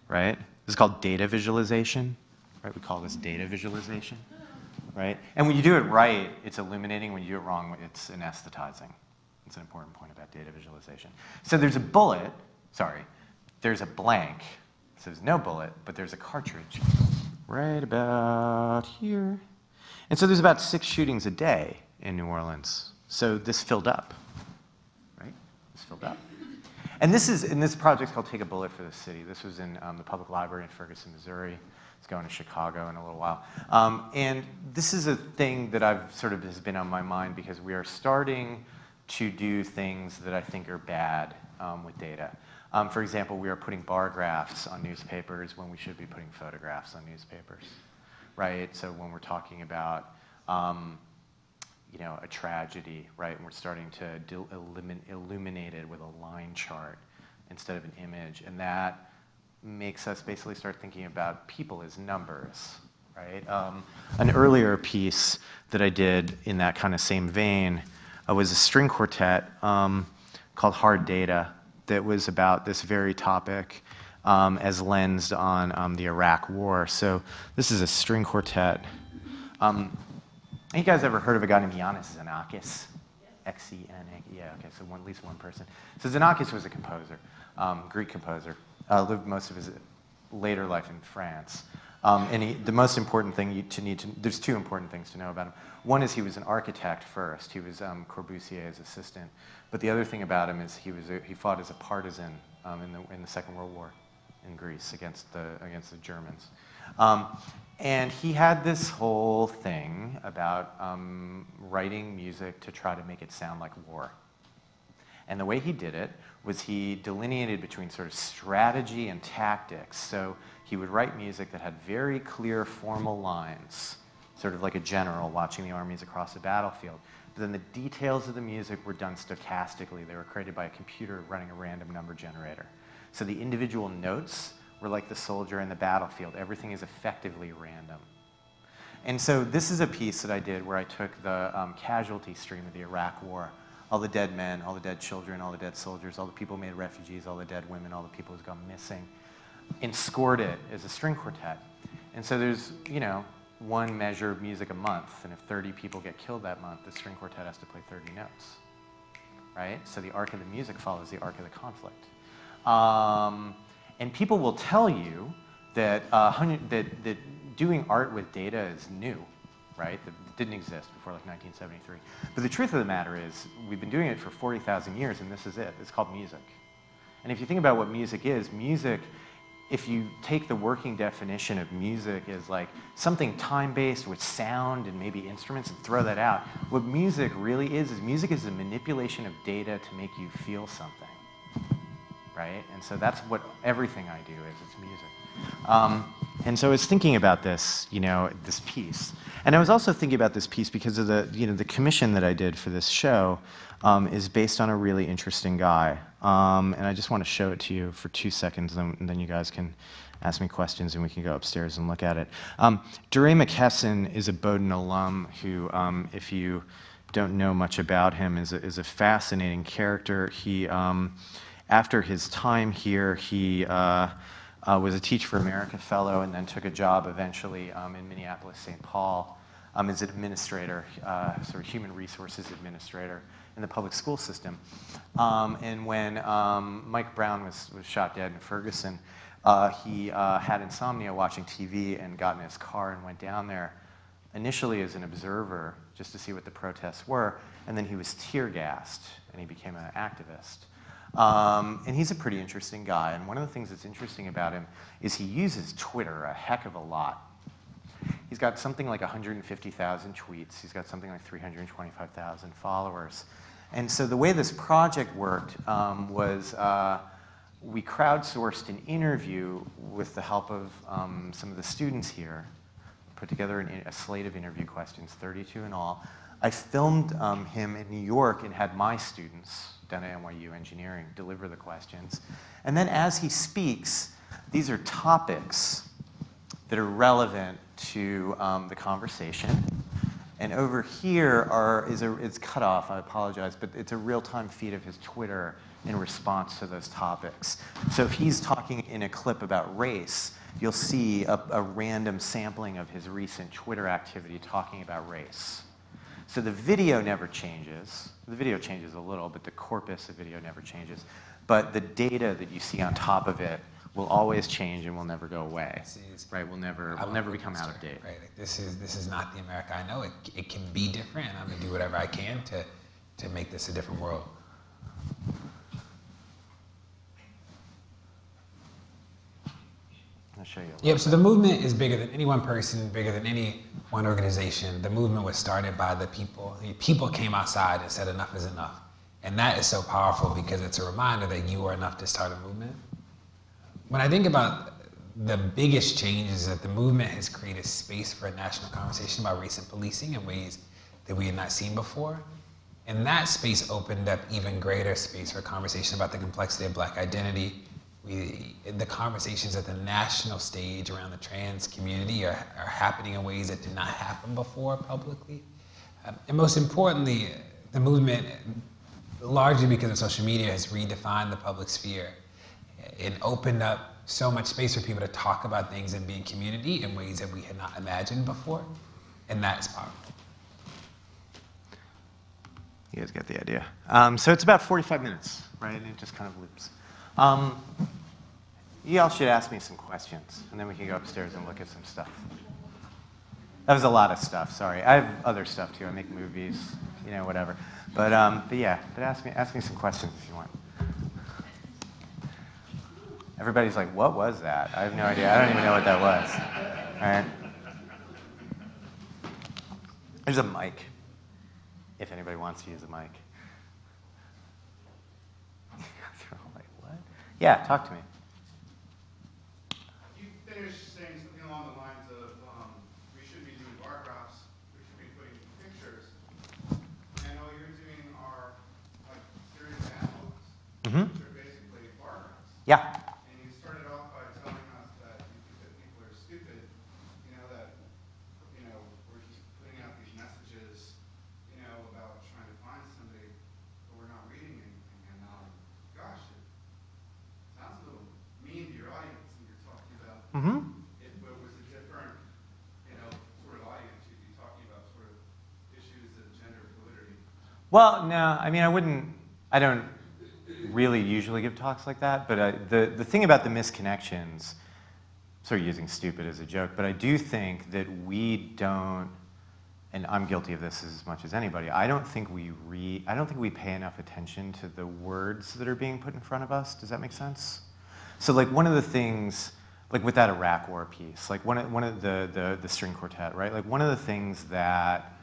Right? This is called data visualization. Right? We call this data visualization. Right? And when you do it right, it's illuminating. When you do it wrong, it's anesthetizing. It's an important point about data visualization. So there's a bullet, sorry, there's a blank. So there's no bullet, but there's a cartridge right about here. And so there's about six shootings a day in New Orleans. So this filled up, right? This filled up. And this is, and this project's called Take a Bullet for the City. This was in um, the public library in Ferguson, Missouri. It's going to Chicago in a little while. Um, and this is a thing that I've sort of has been on my mind because we are starting to do things that I think are bad um, with data. Um, for example, we are putting bar graphs on newspapers when we should be putting photographs on newspapers, right? So when we're talking about um, you know, a tragedy, right? And we're starting to illuminate it with a line chart instead of an image. And that makes us basically start thinking about people as numbers, right? Um, an earlier piece that I did in that kind of same vein uh, was a string quartet um, called Hard Data that was about this very topic um, as lensed on um, the Iraq War. So this is a string quartet. Um, you guys ever heard of a guy named Iannis Xenakis? X-E-N-A, yeah, okay, so one, at least one person. So Xenakis was a composer, um, Greek composer, uh, lived most of his later life in France. Um, and he, the most important thing you, to need to, there's two important things to know about him. One is he was an architect first. He was um, Corbusier's assistant. But the other thing about him is he, was a, he fought as a partisan um, in, the, in the Second World War in Greece against the, against the Germans. Um, and he had this whole thing about um, writing music to try to make it sound like war. And the way he did it was he delineated between sort of strategy and tactics. So he would write music that had very clear formal lines, sort of like a general watching the armies across the battlefield. Then the details of the music were done stochastically. They were created by a computer running a random number generator. So the individual notes we're like the soldier in the battlefield. Everything is effectively random. And so this is a piece that I did where I took the um, casualty stream of the Iraq War, all the dead men, all the dead children, all the dead soldiers, all the people made refugees, all the dead women, all the people who've gone missing, and scored it as a string quartet. And so there's, you know, one measure of music a month, and if 30 people get killed that month, the string quartet has to play 30 notes, right? So the arc of the music follows the arc of the conflict. Um, and people will tell you that, uh, that, that doing art with data is new, right? That didn't exist before like 1973. But the truth of the matter is, we've been doing it for 40,000 years, and this is it. It's called music. And if you think about what music is, music, if you take the working definition of music as like something time-based with sound and maybe instruments and throw that out, what music really is, is music is a manipulation of data to make you feel something right? And so that's what everything I do is, it's music. Um, and so I was thinking about this, you know, this piece. And I was also thinking about this piece because of the, you know, the commission that I did for this show um, is based on a really interesting guy. Um, and I just want to show it to you for two seconds, and, then you guys can ask me questions and we can go upstairs and look at it. Um, DeRay McKesson is a Bowdoin alum who, um, if you don't know much about him, is a, is a fascinating character. He, um, after his time here, he uh, uh, was a Teach for America Fellow and then took a job eventually um, in Minneapolis, St. Paul um, as an administrator, uh, sort of human resources administrator in the public school system. Um, and when um, Mike Brown was, was shot dead in Ferguson, uh, he uh, had insomnia watching TV and got in his car and went down there initially as an observer just to see what the protests were, and then he was tear gassed and he became an activist. Um, and he's a pretty interesting guy. And one of the things that's interesting about him is he uses Twitter a heck of a lot. He's got something like 150,000 tweets. He's got something like 325,000 followers. And so the way this project worked um, was uh, we crowdsourced an interview with the help of um, some of the students here, put together an, a slate of interview questions, 32 in all, I filmed um, him in New York and had my students down at NYU Engineering deliver the questions. And then as he speaks, these are topics that are relevant to um, the conversation. And over here are, is a, it's cut off, I apologize, but it's a real-time feed of his Twitter in response to those topics. So if he's talking in a clip about race, you'll see a, a random sampling of his recent Twitter activity talking about race. So the video never changes. The video changes a little, but the corpus of video never changes. But the data that you see on top of it will always change and will never go away.
Is,
right? Will never will never become out of date.
Right. Like this is this is not the America I know. It, it can be different, I'm gonna do whatever I can to to make this a different world.
I'll show you.
Yep. So the movement is bigger than any one person, bigger than any one organization. The movement was started by the people. The people came outside and said enough is enough, and that is so powerful because it's a reminder that you are enough to start a movement when I think about the biggest change is that the movement has created space for a national conversation about race and policing in ways that we had not seen before. And that space opened up even greater space for conversation about the complexity of black identity. We, the conversations at the national stage around the trans community are, are happening in ways that did not happen before publicly. Um, and most importantly, the movement, largely because of social media, has redefined the public sphere it opened up so much space for people to talk about things and be in community in ways that we had not imagined before. And that's powerful.
You guys get the idea. Um, so it's about 45 minutes, right? And it just kind of loops. Um, you all should ask me some questions, and then we can go upstairs and look at some stuff. That was a lot of stuff, sorry. I have other stuff too. I make movies, you know, whatever. But, um, but yeah, but ask me, ask me some questions if you want. Everybody's like, what was that? I have no idea. I don't even know what that was. All right. There's a mic, if anybody wants to use a mic. They're all like, what? Yeah, talk to me.
You finished saying something along the lines of um, we should be doing bar graphs, we should be putting pictures. And all you're doing are like serious analogs,
Mm-hmm.
which are basically bar graphs.
Yeah.
And you started off by telling us that you think that people are stupid, you know, that, you know, we're just putting out these messages, you know, about trying to find somebody, but we're not reading anything. And um, gosh, it sounds a little mean to your audience when you're talking about
Mm-hmm.
it was a different, you know, sort of audience, you'd be talking about sort of issues of gender fluidity.
Well, no, I mean, I wouldn't, I don't really usually give talks like that, but uh, the, the thing about the misconnections, sort of using stupid as a joke, but I do think that we don't, and I'm guilty of this as much as anybody, I don't think we read, I don't think we pay enough attention to the words that are being put in front of us. Does that make sense? So like one of the things, like with that Iraq war piece, like one of, one of the, the, the string quartet, right? Like one of the things that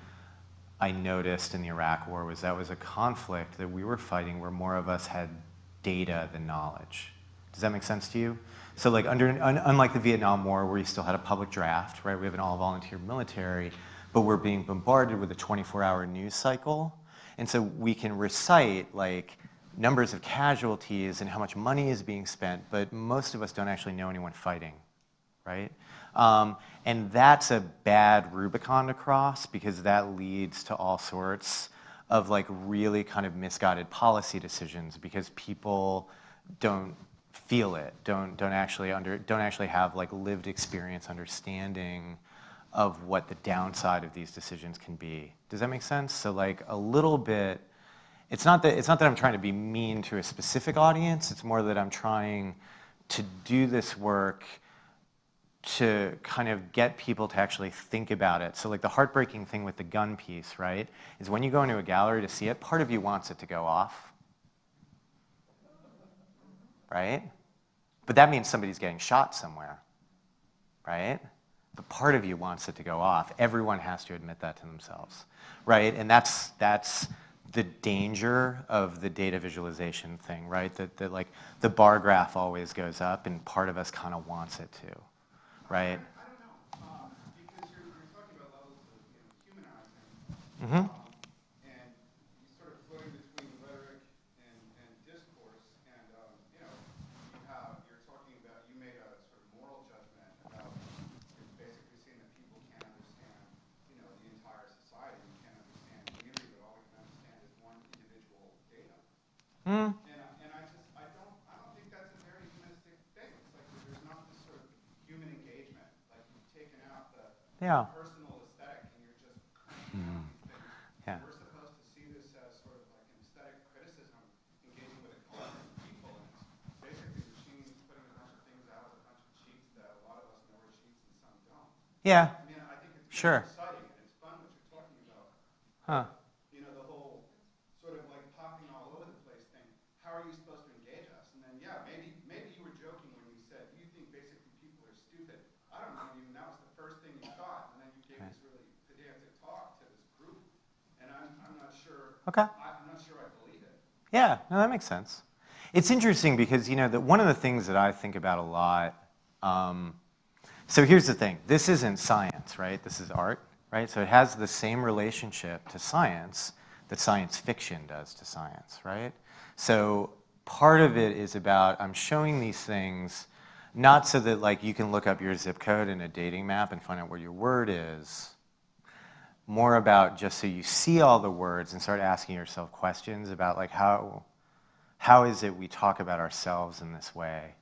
I noticed in the Iraq war was that was a conflict that we were fighting where more of us had data than knowledge. Does that make sense to you? So like under, un, unlike the Vietnam War where you still had a public draft, right? We have an all-volunteer military, but we're being bombarded with a 24-hour news cycle. And so we can recite like numbers of casualties and how much money is being spent, but most of us don't actually know anyone fighting, right? Um, and that's a bad Rubicon to cross because that leads to all sorts of like really kind of misguided policy decisions because people don't feel it, don't, don't, actually, under, don't actually have like lived experience understanding of what the downside of these decisions can be. Does that make sense? So like a little bit, it's not that, it's not that I'm trying to be mean to a specific audience, it's more that I'm trying to do this work to kind of get people to actually think about it. So like the heartbreaking thing with the gun piece, right, is when you go into a gallery to see it, part of you wants it to go off, right? But that means somebody's getting shot somewhere, right? But part of you wants it to go off. Everyone has to admit that to themselves, right? And that's, that's the danger of the data visualization thing, right? That, that like the bar graph always goes up and part of us kind of wants it to right?
I don't know, um, because you're, you're talking about levels of, you know, humanizing.
Mm-hmm.
Mm.
Yeah.
personal aesthetic and you're just
mm. Yeah.
We're supposed to see this as sort of like an aesthetic criticism engaging with a collective people. And basically machine's putting a bunch of things out with a bunch of cheats that a lot of us know are cheats and some don't.
Yeah.
I mean, I think it's
sure.
exciting and it's fun what you're talking about.
Huh. Okay.
I'm not sure I believe it.
Yeah, no, that makes sense. It's interesting because you know that one of the things that I think about a lot. Um, so here's the thing: this isn't science, right? This is art, right? So it has the same relationship to science that science fiction does to science, right? So part of it is about I'm showing these things not so that like you can look up your zip code in a dating map and find out where your word is, more about just so you see all the words and start asking yourself questions about like how how is it we talk about ourselves in this way?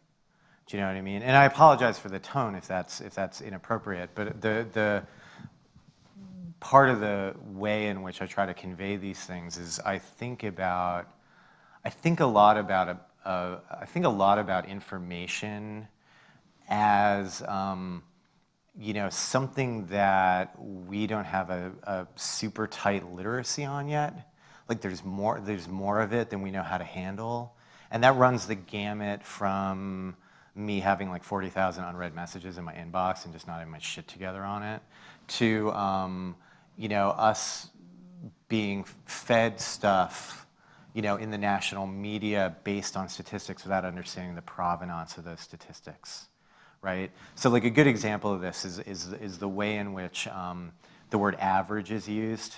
Do you know what i mean? And i apologize for the tone if that's if that's inappropriate but the the part of the way in which i try to convey these things is i think about i think a lot about a, a i think a lot about information as um, you know, something that we don't have a, a, super tight literacy on yet. Like there's more, there's more of it than we know how to handle. And that runs the gamut from me having like 40,000 unread messages in my inbox and just not having my shit together on it, to, um, you know, us being fed stuff, you know, in the national media based on statistics without understanding the provenance of those statistics right? So like a good example of this is, is, is the way in which um, the word average is used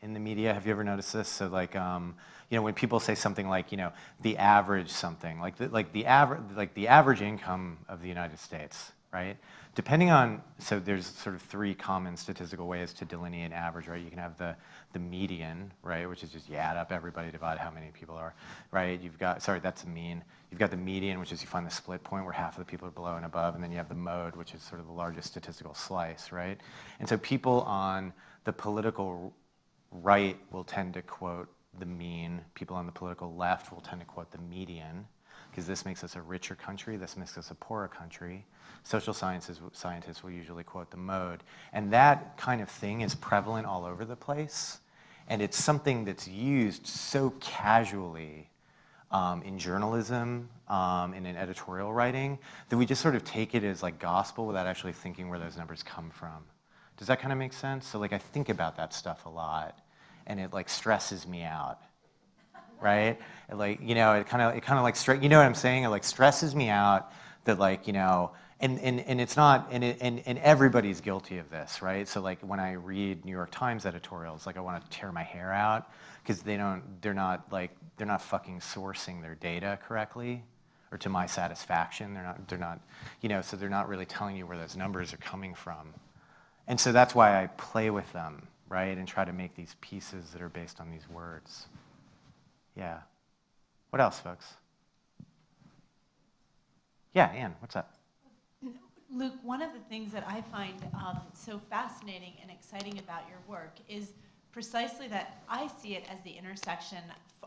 in the media. Have you ever noticed this? So like, um, you know, when people say something like, you know, the average something, like the, like the average, like the average income of the United States, right? Depending on, so there's sort of three common statistical ways to delineate average, right? You can have the, the median, right, which is just you add up everybody, divide how many people are, right? You've got, sorry, that's a mean. You've got the median, which is you find the split point where half of the people are below and above, and then you have the mode, which is sort of the largest statistical slice, right? And so people on the political right will tend to quote the mean. People on the political left will tend to quote the median, because this makes us a richer country, this makes us a poorer country. Social sciences, scientists will usually quote the mode. And that kind of thing is prevalent all over the place. And it's something that's used so casually um, in journalism, um, and in editorial writing, that we just sort of take it as like gospel without actually thinking where those numbers come from. Does that kind of make sense? So like I think about that stuff a lot, and it like stresses me out, right? It like you know, it kind of it kind of like you know what I'm saying? It like stresses me out that like you know and, and, and it's not and, it, and, and everybody's guilty of this right? So like when i read new york times editorials like i want to tear my hair out because they don't they're not like they're not fucking sourcing their data correctly or to my satisfaction they're not they're not you know so they're not really telling you where those numbers are coming from. And so that's why i play with them right? And try to make these pieces that are based on these words. Yeah. What else folks? Yeah anne what's up
Luke, one of the things that I find um, so fascinating and exciting about your work is precisely that I see it as the intersection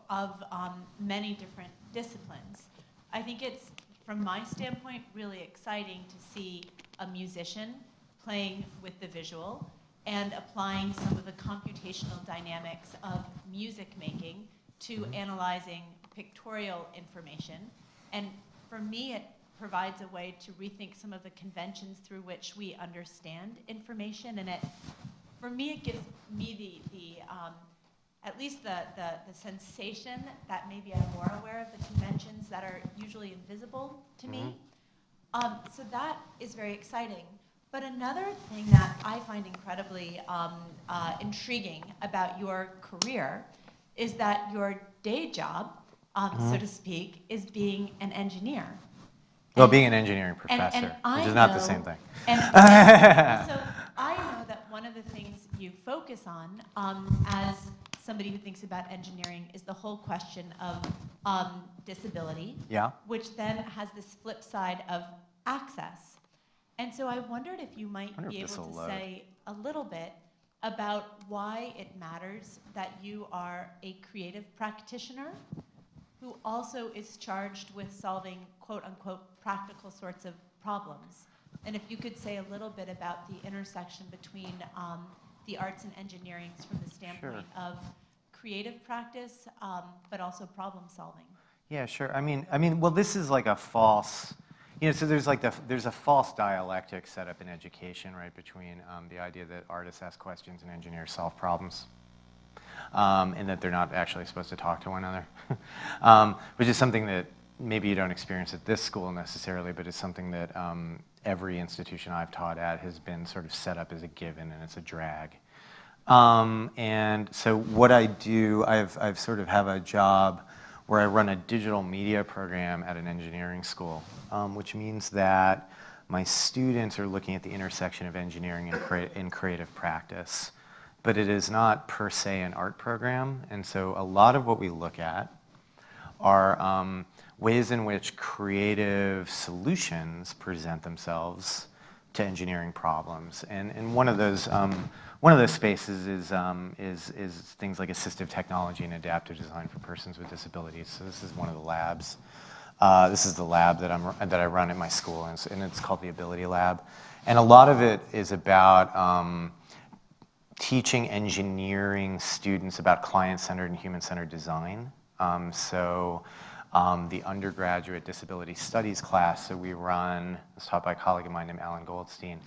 of um, many different disciplines. I think it's, from my standpoint, really exciting to see a musician playing with the visual and applying some of the computational dynamics of music making to analyzing pictorial information. And for me, it provides a way to rethink some of the conventions through which we understand information. And it, for me, it gives me the, the um, at least the, the, the, sensation that maybe I'm more aware of the conventions that are usually invisible to mm-hmm. me. Um, so that is very exciting. But another thing that I find incredibly um, uh, intriguing about your career is that your day job, um, mm-hmm. so to speak, is being an engineer.
Well, being an engineering professor,
and, and
which is
know,
not the same thing.
And, so I know that one of the things you focus on um, as somebody who thinks about engineering is the whole question of um, disability,
yeah.
which then has this flip side of access. And so I wondered if you might be able to load. say
a little bit about why it matters that you are a creative practitioner who also is charged with solving quote unquote practical sorts of problems. And if you could say a little bit about the intersection between um, the arts and engineering from the standpoint
Sure.
of creative practice, um, but also problem solving.
Yeah, sure. I mean, I mean, well, this is like a false, you know. So there's like the there's a false dialectic set up in education, right, between um, the idea that artists ask questions and engineers solve problems, um, and that they're not actually supposed to talk to one another, um, which is something that maybe you don't experience at this school necessarily, but it's something that um, every institution I've taught at has been sort of set up as a given, and it's a drag. Um, and so what I do, I've, I've sort of have a job where I run a digital media program at an engineering school, um, which means that my students are looking at the intersection of engineering and, crea- and creative practice. But it is not per se an art program, and so a lot of what we look at are um, ways in which creative solutions present themselves to engineering problems. And, and one of those um, one of those spaces is, um, is, is things like assistive technology and adaptive design for persons with disabilities. So this is one of the labs. Uh, this is the lab that, I'm, that I run at my school, and it's, and it's called the Ability Lab. And a lot of it is about um, teaching engineering students about client-centered and human-centered design. Um, so um, the undergraduate disability studies class that we run, it's taught by a colleague of mine named Alan Goldstein,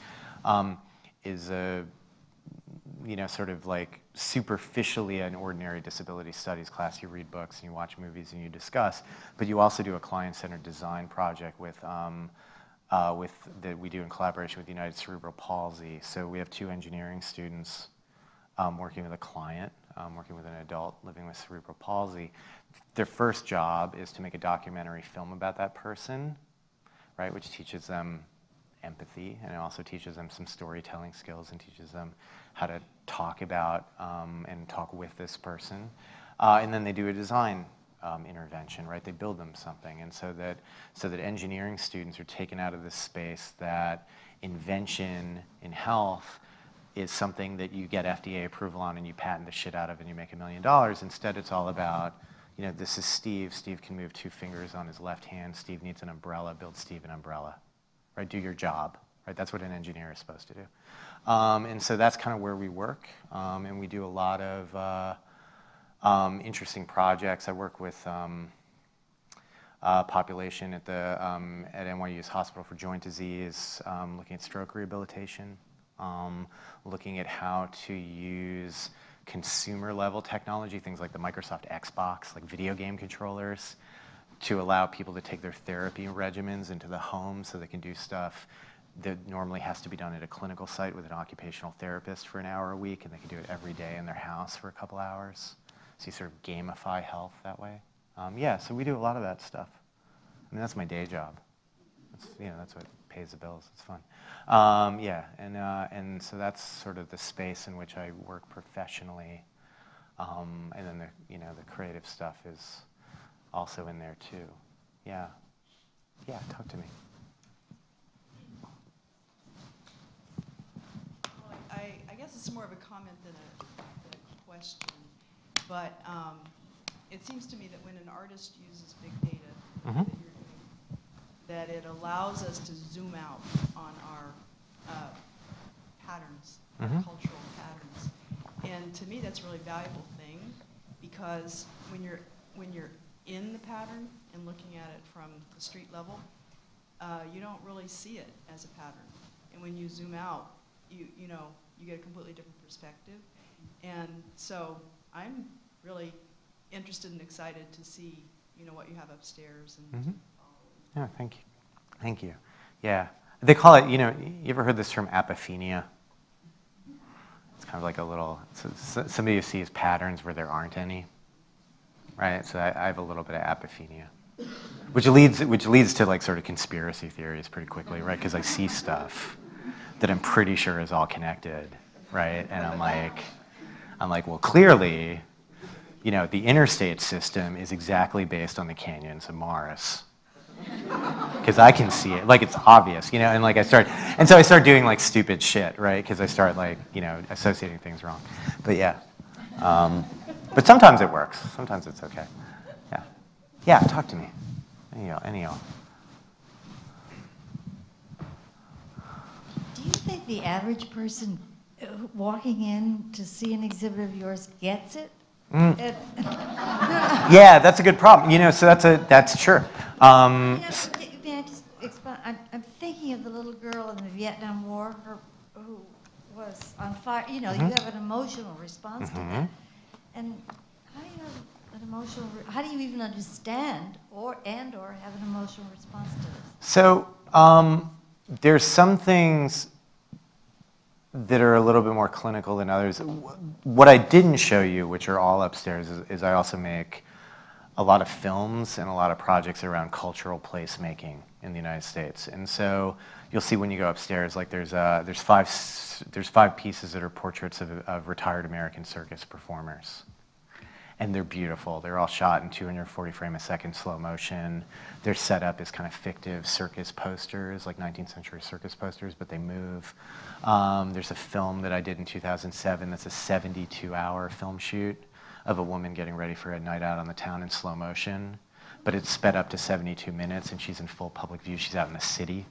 um, is a you know, sort of like superficially an ordinary disability studies class. You read books and you watch movies and you discuss, but you also do a client-centered design project with, um, uh, with that we do in collaboration with United Cerebral Palsy. So we have two engineering students um, working with a client, um, working with an adult living with cerebral palsy. Their first job is to make a documentary film about that person, right, which teaches them empathy and it also teaches them some storytelling skills and teaches them how to talk about um, and talk with this person. Uh, and then they do a design um, intervention, right? They build them something. And so that, so that engineering students are taken out of this space that invention in health is something that you get FDA approval on and you patent the shit out of and you make a million dollars. Instead, it's all about, you know, this is Steve. Steve can move two fingers on his left hand. Steve needs an umbrella. Build Steve an umbrella, right? Do your job, right? That's what an engineer is supposed to do. Um, and so that's kind of where we work. Um, and we do a lot of uh, um, interesting projects. I work with um, uh, population at, the, um, at NYU's Hospital for Joint Disease, um, looking at stroke rehabilitation, looking at how to use consumer level technology, things like the Microsoft Xbox, like video game controllers, to allow people to take their therapy regimens into the home so they can do stuff that normally has to be done at a clinical site with an occupational therapist for an hour a week, and they can do it every day in their house for a couple hours. So you sort of gamify health that way. Um, yeah, so we do a lot of that stuff. I mean, that's my day job. That's, you know, that's what pays the bills. It's fun. Um, yeah, and, uh, and so that's sort of the space in which I work professionally. Um, and then the, you know, the creative stuff is also in there too. Yeah. Yeah, talk to me.
Well, I, I guess it's more of a comment than a, than a question, but um, it seems to me that when an artist uses big data that you're doing, that it allows us to zoom out on our uh, patterns, our
Mhm.
cultural patterns. And to me, that's a really valuable thing because when you're, when you're in the pattern and looking at it from the street level, uh, you don't really see it as a pattern. And when you zoom out, you, you know, you get a completely different perspective. And so I'm really interested and excited to see, you know, what you have upstairs and
Mhm. Yeah, thank you. Thank you. Yeah. They call it, you know, you ever heard this term apophenia? It's kind of like a little, so, so- somebody who sees patterns where there aren't any, right? So I, I have a little bit of apophenia, which leads, which leads to like sort of conspiracy theories pretty quickly, right? Because I see stuff that I'm pretty sure is all connected, right? And I'm like, I'm like, well, clearly, you know, the interstate system is exactly based on the canyons of Mars. Because I can see it. Like it's obvious, you know. And like I start, and so I start doing like stupid shit, right? Because I start like you know associating things wrong. But yeah, um, but sometimes it works. Sometimes it's okay. Yeah, yeah. Talk to me. Any y'all. Any y'all.
Do you think the average person uh, walking in to see an exhibit of yours gets it?
Mm.
It-
Yeah, that's a good problem. You know, so that's a that's sure. Um,
You know, I just expound? I'm, I'm thinking of the little girl in the Vietnam War her, who was on fire. You know, you have an emotional response to that. And how do you have an emotional? How do you even understand or and or have an emotional response to this?
So um, there's some things that are a little bit more clinical than others. What I didn't show you, which are all upstairs, is, is I also make a lot of films and a lot of projects around cultural placemaking in the United States. And so you'll see when you go upstairs, like there's, uh, there's, five, there's five pieces that are portraits of, of retired American circus performers and they're beautiful. They're all shot in 240 frame a second slow motion. Their setup is kind of fictive circus posters, like 19th century circus posters, but they move. Um, there's a film that I did in 2007 that's a 72 hour film shoot of a woman getting ready for a night out on the town in slow motion, but it's sped up to 72 minutes and she's in full public view. She's out in the city,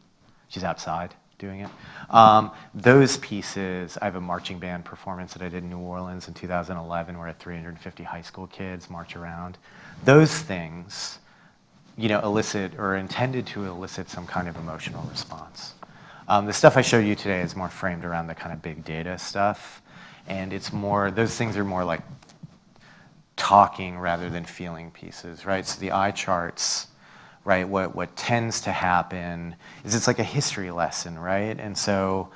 she's outside doing it. Um, those pieces, I have a marching band performance that I did in New Orleans in 2011 where I had 350 high school kids march around. Those things, you know, elicit or intended to elicit some kind of emotional response. Um, the stuff I showed you today is more framed around the kind of big data stuff, and it's more, those things are more like talking rather than feeling pieces, right? So the eye charts, right, what, what tends to happen is it's like a history lesson, right? And so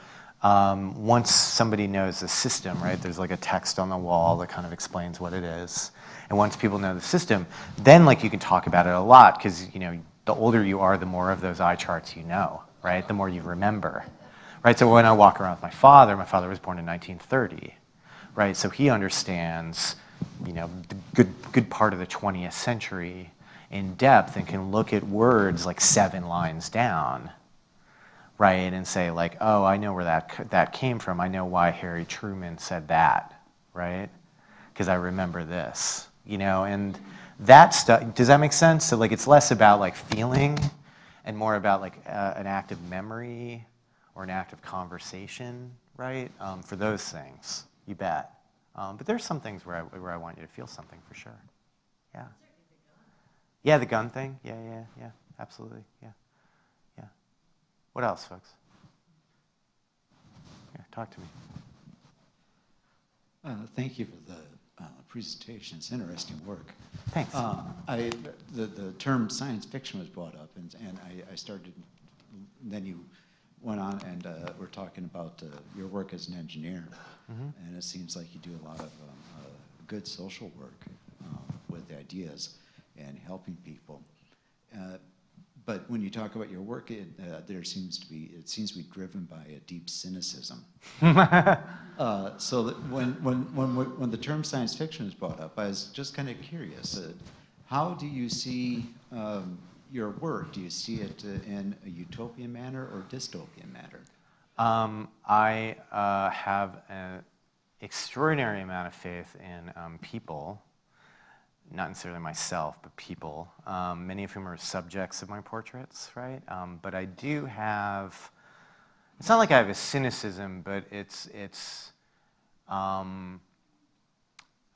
um, once somebody knows the system, right, there's like a text on the wall that kind of explains what it is. And once people know the system, then like you can talk about it a lot because, you know, the older you are, the more of those eye charts you know, right? The more you remember, right? So when I walk around with my father, my father was born in 1930, right? So he understands, you know, the good, good part of the 20th century in depth and can look at words like seven lines down, right? And say like, oh, I know where that, that came from. I know why Harry Truman said that, right? Because I remember this, you know, and that stuff, does that make sense? So like it's less about like feeling and more about like uh, an act of memory or an act of conversation, right? Um, for those things, you bet. Um, but there's some things where I, where I want you to feel something for sure. Yeah. Yeah, the gun thing. Yeah, yeah, yeah. Absolutely. Yeah. Yeah. What else, folks? Yeah, talk to me.
Uh, Thank you for the uh, presentation. It's interesting work.
Thanks.
Um, I, the, the term science fiction was brought up, and, and I, I started, then you went on and uh, we're talking about uh, your work as an engineer. And it seems like you do a lot of um, uh, good social work um, with the ideas and helping people. Uh, But when you talk about your work, it, uh, there seems to be, it seems to be driven by a deep cynicism. Uh, so that when, when, when, when the term science fiction is brought up, I was just kind of curious. Uh, how do you see um, your work? Do you see it uh, in a utopian manner or dystopian manner?
Um, I uh, have an extraordinary amount of faith in um, people, not necessarily myself, but people, um, many of whom are subjects of my portraits, right? Um, but I do have, it's not like I have a cynicism, but it's, it's, um,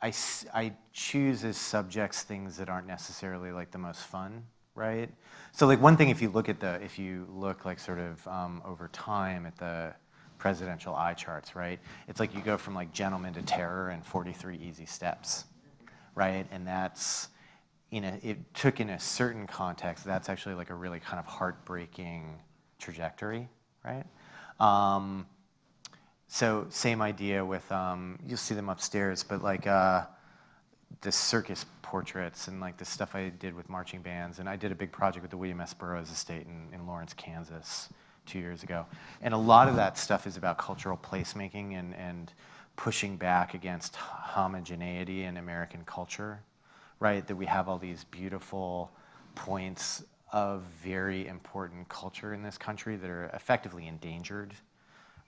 I, I choose as subjects things that aren't necessarily like the most fun, right? So like one thing, if you look at the, if you look like sort of um, over time at the presidential eye charts, right? It's like you go from like gentleman to terror in 43 easy steps, right? And that's, you know, it took in a certain context, that's actually like a really kind of heartbreaking trajectory, right? Um, so same idea with um, you'll see them upstairs, but like uh, the circus portraits and like the stuff I did with marching bands, and I did a big project with the William S. Burroughs Estate in, in Lawrence, Kansas, two years ago, and a lot of that stuff is about cultural placemaking and and pushing back against homogeneity in American culture, right? That we have all these beautiful points of very important culture in this country that are effectively endangered,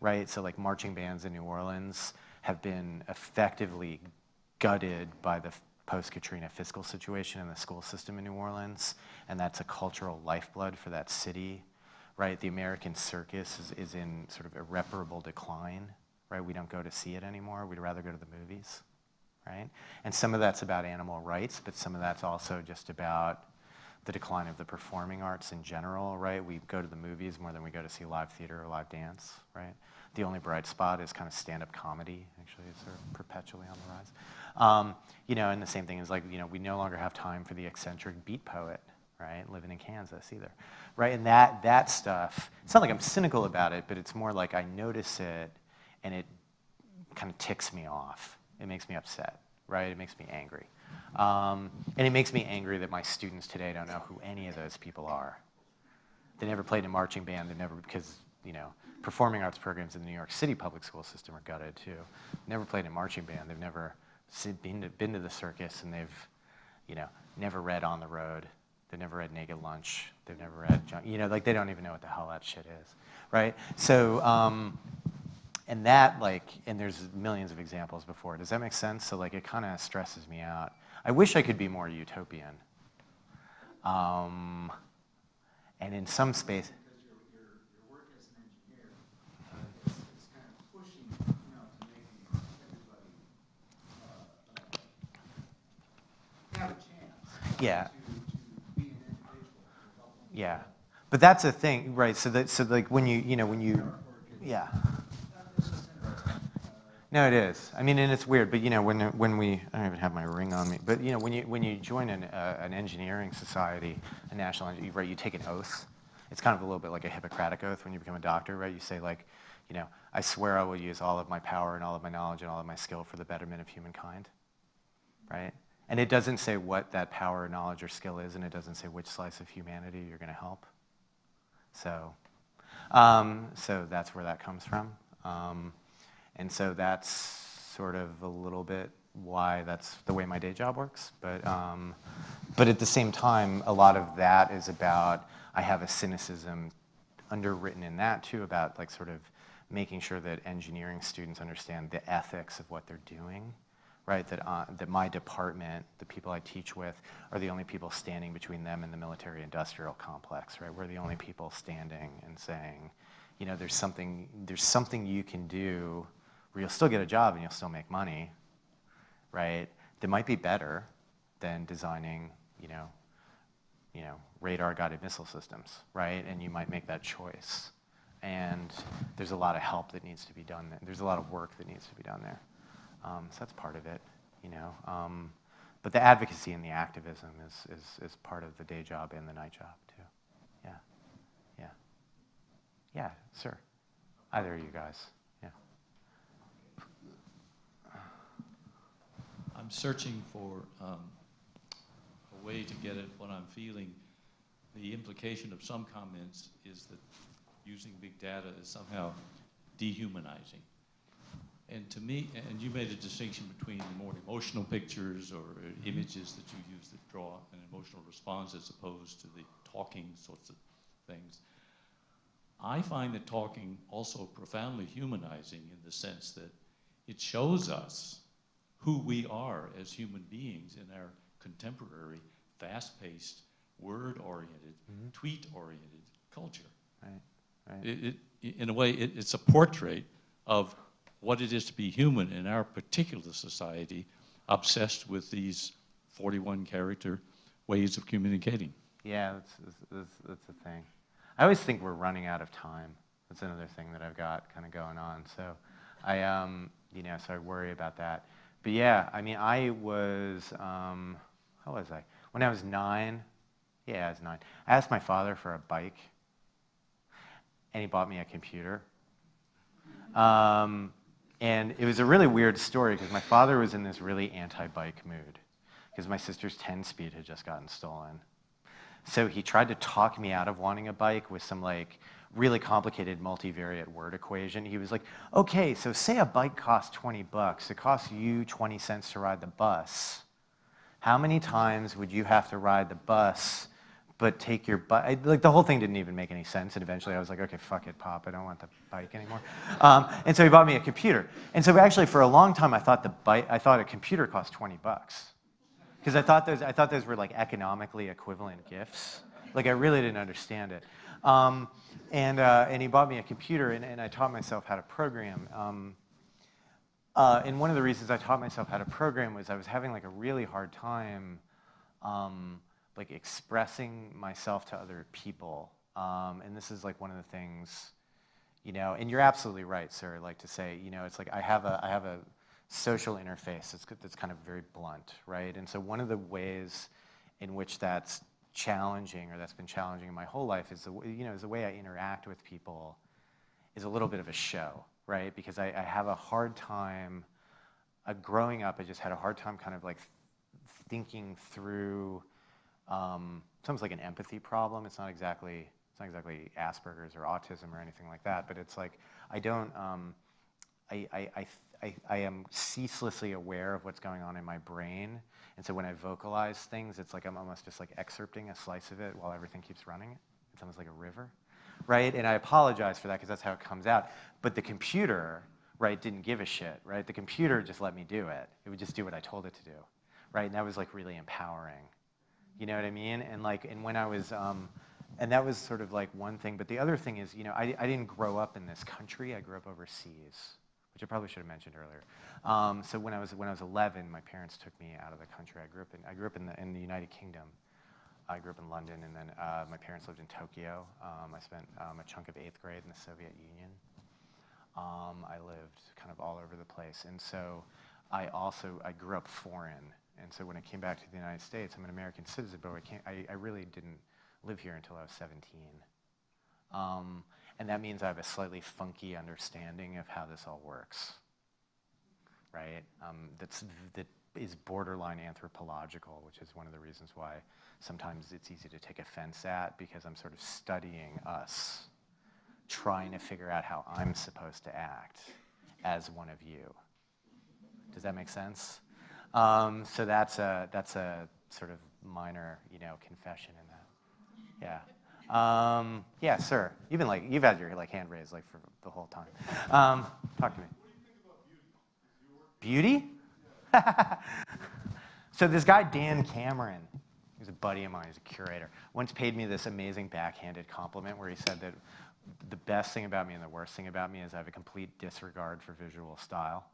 right? So like marching bands in New Orleans have been effectively gutted by the post-Katrina fiscal situation in the school system in New Orleans, and that's a cultural lifeblood for that city, right? The American circus is, is in sort of irreparable decline, right? We don't go to see it anymore. We'd rather go to the movies, right? And some of that's about animal rights, but some of that's also just about the decline of the performing arts in general, right? We go to the movies more than we go to see live theater or live dance, right? The only bright spot is kind of stand-up comedy, actually, is sort of perpetually on the rise. Um, you know, and the same thing is like, you know, we no longer have time for the eccentric beat poet, right? Living in Kansas either, right? And that, that stuff, it's not like I'm cynical about it, but it's more like I notice it and it kind of ticks me off. It makes me upset, right? It makes me angry. Um, and it makes me angry that my students today don't know who any of those people are. They never played in a marching band. They never, because, you know, performing arts programs in the New York City public school system are gutted too. Never played in a marching band. They've never been to, been to the circus and they've, you know, never read On the Road. They've never read Naked Lunch. They've never read, you know, like they don't even know what the hell that shit is, right? So, um, and that like, and there's millions of examples before. Does that make sense? So like, it kind of stresses me out. I wish I could be more utopian. Um, and in some space.
Because your, your, your work as an engineer, is, is kind of pushing, you know, to making everybody have a chance
Yeah. Yeah, but that's a thing, right? So that so like when you you know when you, yeah.
It's just interesting. Uh,
No, it is. I mean, and it's weird, but you know, when when we I don't even have my ring on me, but you know, when you when you join an uh, an engineering society, a national, right? You take an oath. It's kind of a little bit like a Hippocratic oath when you become a doctor, right? You say like, you know, I swear I will use all of my power and all of my knowledge and all of my skill for the betterment of humankind, right? And it doesn't say what that power, knowledge, or skill is, and it doesn't say which slice of humanity you're going to help. So, um, so that's where that comes from. Um, and so that's sort of a little bit why that's the way my day job works. But, um, but at the same time, a lot of that is about, I have a cynicism underwritten in that too about like sort of making sure that engineering students understand the ethics of what they're doing, right? That, uh, that my department, the people I teach with, are the only people standing between them and the military industrial complex, right? We're the only people standing and saying, you know, there's something, there's something you can do where you'll still get a job and you'll still make money, right? That might be better than designing, you know, you know, radar-guided missile systems, right? And you might make that choice. And there's a lot of help that needs to be done. There. There's a lot of work that needs to be done there. Um, so that's part of it, you know. Um, but the advocacy and the activism is, is, is part of the day job and the night job too. Yeah, yeah, yeah, sir. Either of you guys, yeah.
I'm searching for um, a way to get at what I'm feeling. The implication of some comments is that using big data is somehow dehumanizing. And to me, and you made a distinction between the more emotional pictures or uh, images that you use that draw an emotional response as opposed to the talking sorts of things. I find that talking also profoundly humanizing in the sense that it shows us who we are as human beings in our contemporary, fast-paced, word-oriented, tweet-oriented culture.
Right, right.
It, it, in a way, it, it's a portrait of what it is to be human in our particular society, obsessed with these 41 character ways of communicating.
Yeah, that's, that's, that's, that's the thing. I always think we're running out of time. That's another thing that I've got kind of going on. So I, um, you know, so I worry about that. But yeah, I mean, I was, um, how was I? When I was nine, yeah, I was nine. I asked my father for a bike, and he bought me a computer. Um, and it was a really weird story because my father was in this really anti-bike mood because my sister's 10-speed had just gotten stolen. So he tried to talk me out of wanting a bike with some like really complicated multivariate word equation. He was like, okay, so say a bike costs 20 bucks. It costs you 20 cents to ride the bus. How many times would you have to ride the bus but take your bike. Like the whole thing didn't even make any sense. And eventually I was like, okay, fuck it, Pop. I don't want the bike anymore. Um, and so he bought me a computer. And so actually for a long time, I thought the bike, I thought a computer cost 20 bucks. Because I thought those, I thought those were like economically equivalent gifts. Like I really didn't understand it. Um, and, uh, and he bought me a computer and, and I taught myself how to program. Um, uh, and one of the reasons I taught myself how to program was I was having like a really hard time um, like expressing myself to other people. Um, and this is like one of the things, you know, and you're absolutely right, sir, like to say, you know, it's like I have a, I have a social interface that's, that's kind of very blunt, right? And so one of the ways in which that's challenging or that's been challenging in my whole life is the, you know, is the way I interact with people is a little bit of a show, right? Because I, I have a hard time, uh, growing up, I just had a hard time kind of like thinking through um, it's almost like an empathy problem. It's not exactly it's not exactly Asperger's or autism or anything like that, but it's like I don't um, I, I, I, I, I am ceaselessly aware of what's going on in my brain, and so when I vocalize things, it's like I'm almost just like excerpting a slice of it while everything keeps running. It's almost like a river, right? And I apologize for that because that's how it comes out. But the computer, right, didn't give a shit, right? The computer just let me do it. It would just do what I told it to do, right? And that was like really empowering. You know what I mean? And like, and when I was, um, and that was sort of like one thing. But the other thing is, you know, I, I didn't grow up in this country. I grew up overseas, which I probably should have mentioned earlier. Um, so when I was when I was 11, my parents took me out of the country. I grew up in I grew up in the in the United Kingdom. I grew up in London, and then uh, my parents lived in Tokyo. Um, I spent um, a chunk of eighth grade in the Soviet Union. Um, I lived kind of all over the place, and so I also I grew up foreign. And so when I came back to the United States, I'm an American citizen, but I, can't, I, I really didn't live here until I was 17. And that means I have a slightly funky understanding of how this all works, right? Um, that's, that is borderline anthropological, which is one of the reasons why sometimes it's easy to take offense at because I'm sort of studying us, trying to figure out how I'm supposed to act as one of you. Does that make sense? Um, so that's a, that's a sort of minor, you know, confession in that. Yeah. Um, yeah, sir. You've been like, you've had your like hand raised like for the whole time. Um, talk to me. Beauty? so this guy, Dan Cameron, he's a buddy of mine, he's a curator, once paid me this amazing backhanded compliment where he said that the best thing about me and the worst thing about me is I have a complete disregard for visual style.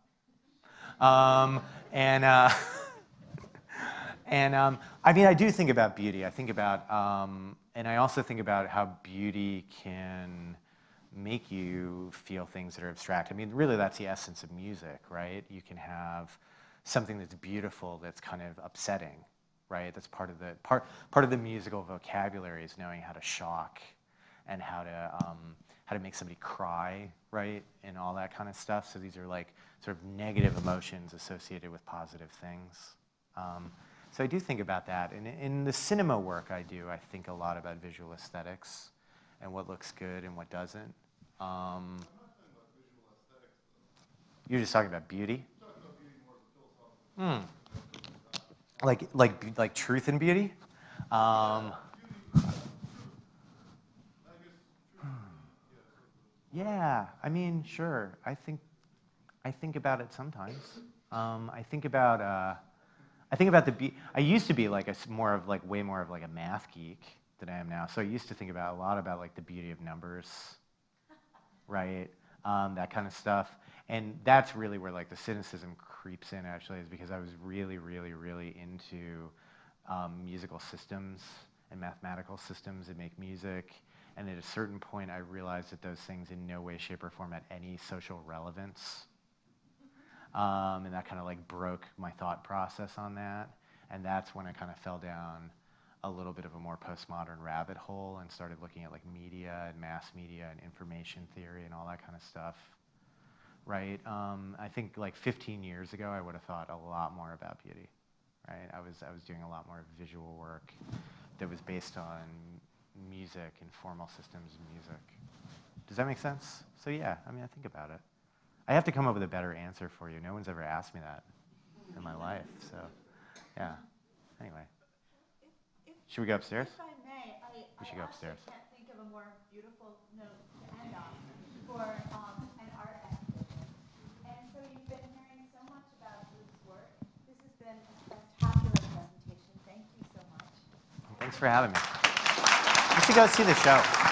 Um, and uh, and um, I mean, I do think about beauty. I think about, um, and I also think about how beauty can make you feel things that are abstract. I mean, really, that's the essence of music, right? You can have something that's beautiful that's kind of upsetting, right? That's part of the part part of the musical vocabulary is knowing how to shock and how to um, how to make somebody cry, right, and all that kind of stuff. So these are like sort of negative emotions associated with positive things. Um, so I do think about that. And in the cinema work I do, I think a lot about visual aesthetics and what looks good and what doesn't. Um, you're just talking about beauty? Hmm. Like, like, like truth and beauty? Um, Yeah, I mean, sure. I think, I think about it sometimes. Um, I think about, uh, I think about the. Be- I used to be like a more of like way more of like a math geek than I am now. So I used to think about a lot about like the beauty of numbers, right? Um, that kind of stuff. And that's really where like the cynicism creeps in. Actually, is because I was really, really, really into um, musical systems and mathematical systems that make music and at a certain point, I realized that those things in no way, shape, or form had any social relevance. Um, and that kind of like broke my thought process on that. And that's when I kind of fell down a little bit of a more postmodern rabbit hole and started looking at like media and mass media and information theory and all that kind of stuff. Right? Um, I think like 15 years ago, I would have thought a lot more about beauty. Right? I was, I was doing a lot more visual work that was based on music and formal systems of music. Does that make sense? So yeah, I mean, I think about it. I have to come up with a better answer for you. No one's ever asked me that in my life. So, yeah. Anyway, should we go upstairs?
If I may,
We should go upstairs.
Can't think of a more beautiful note to end on for um, an art exhibition. And so you've been hearing so much about Luke's work. This has been a spectacular presentation. Thank you so much.
Thanks for having me. You should go see the show.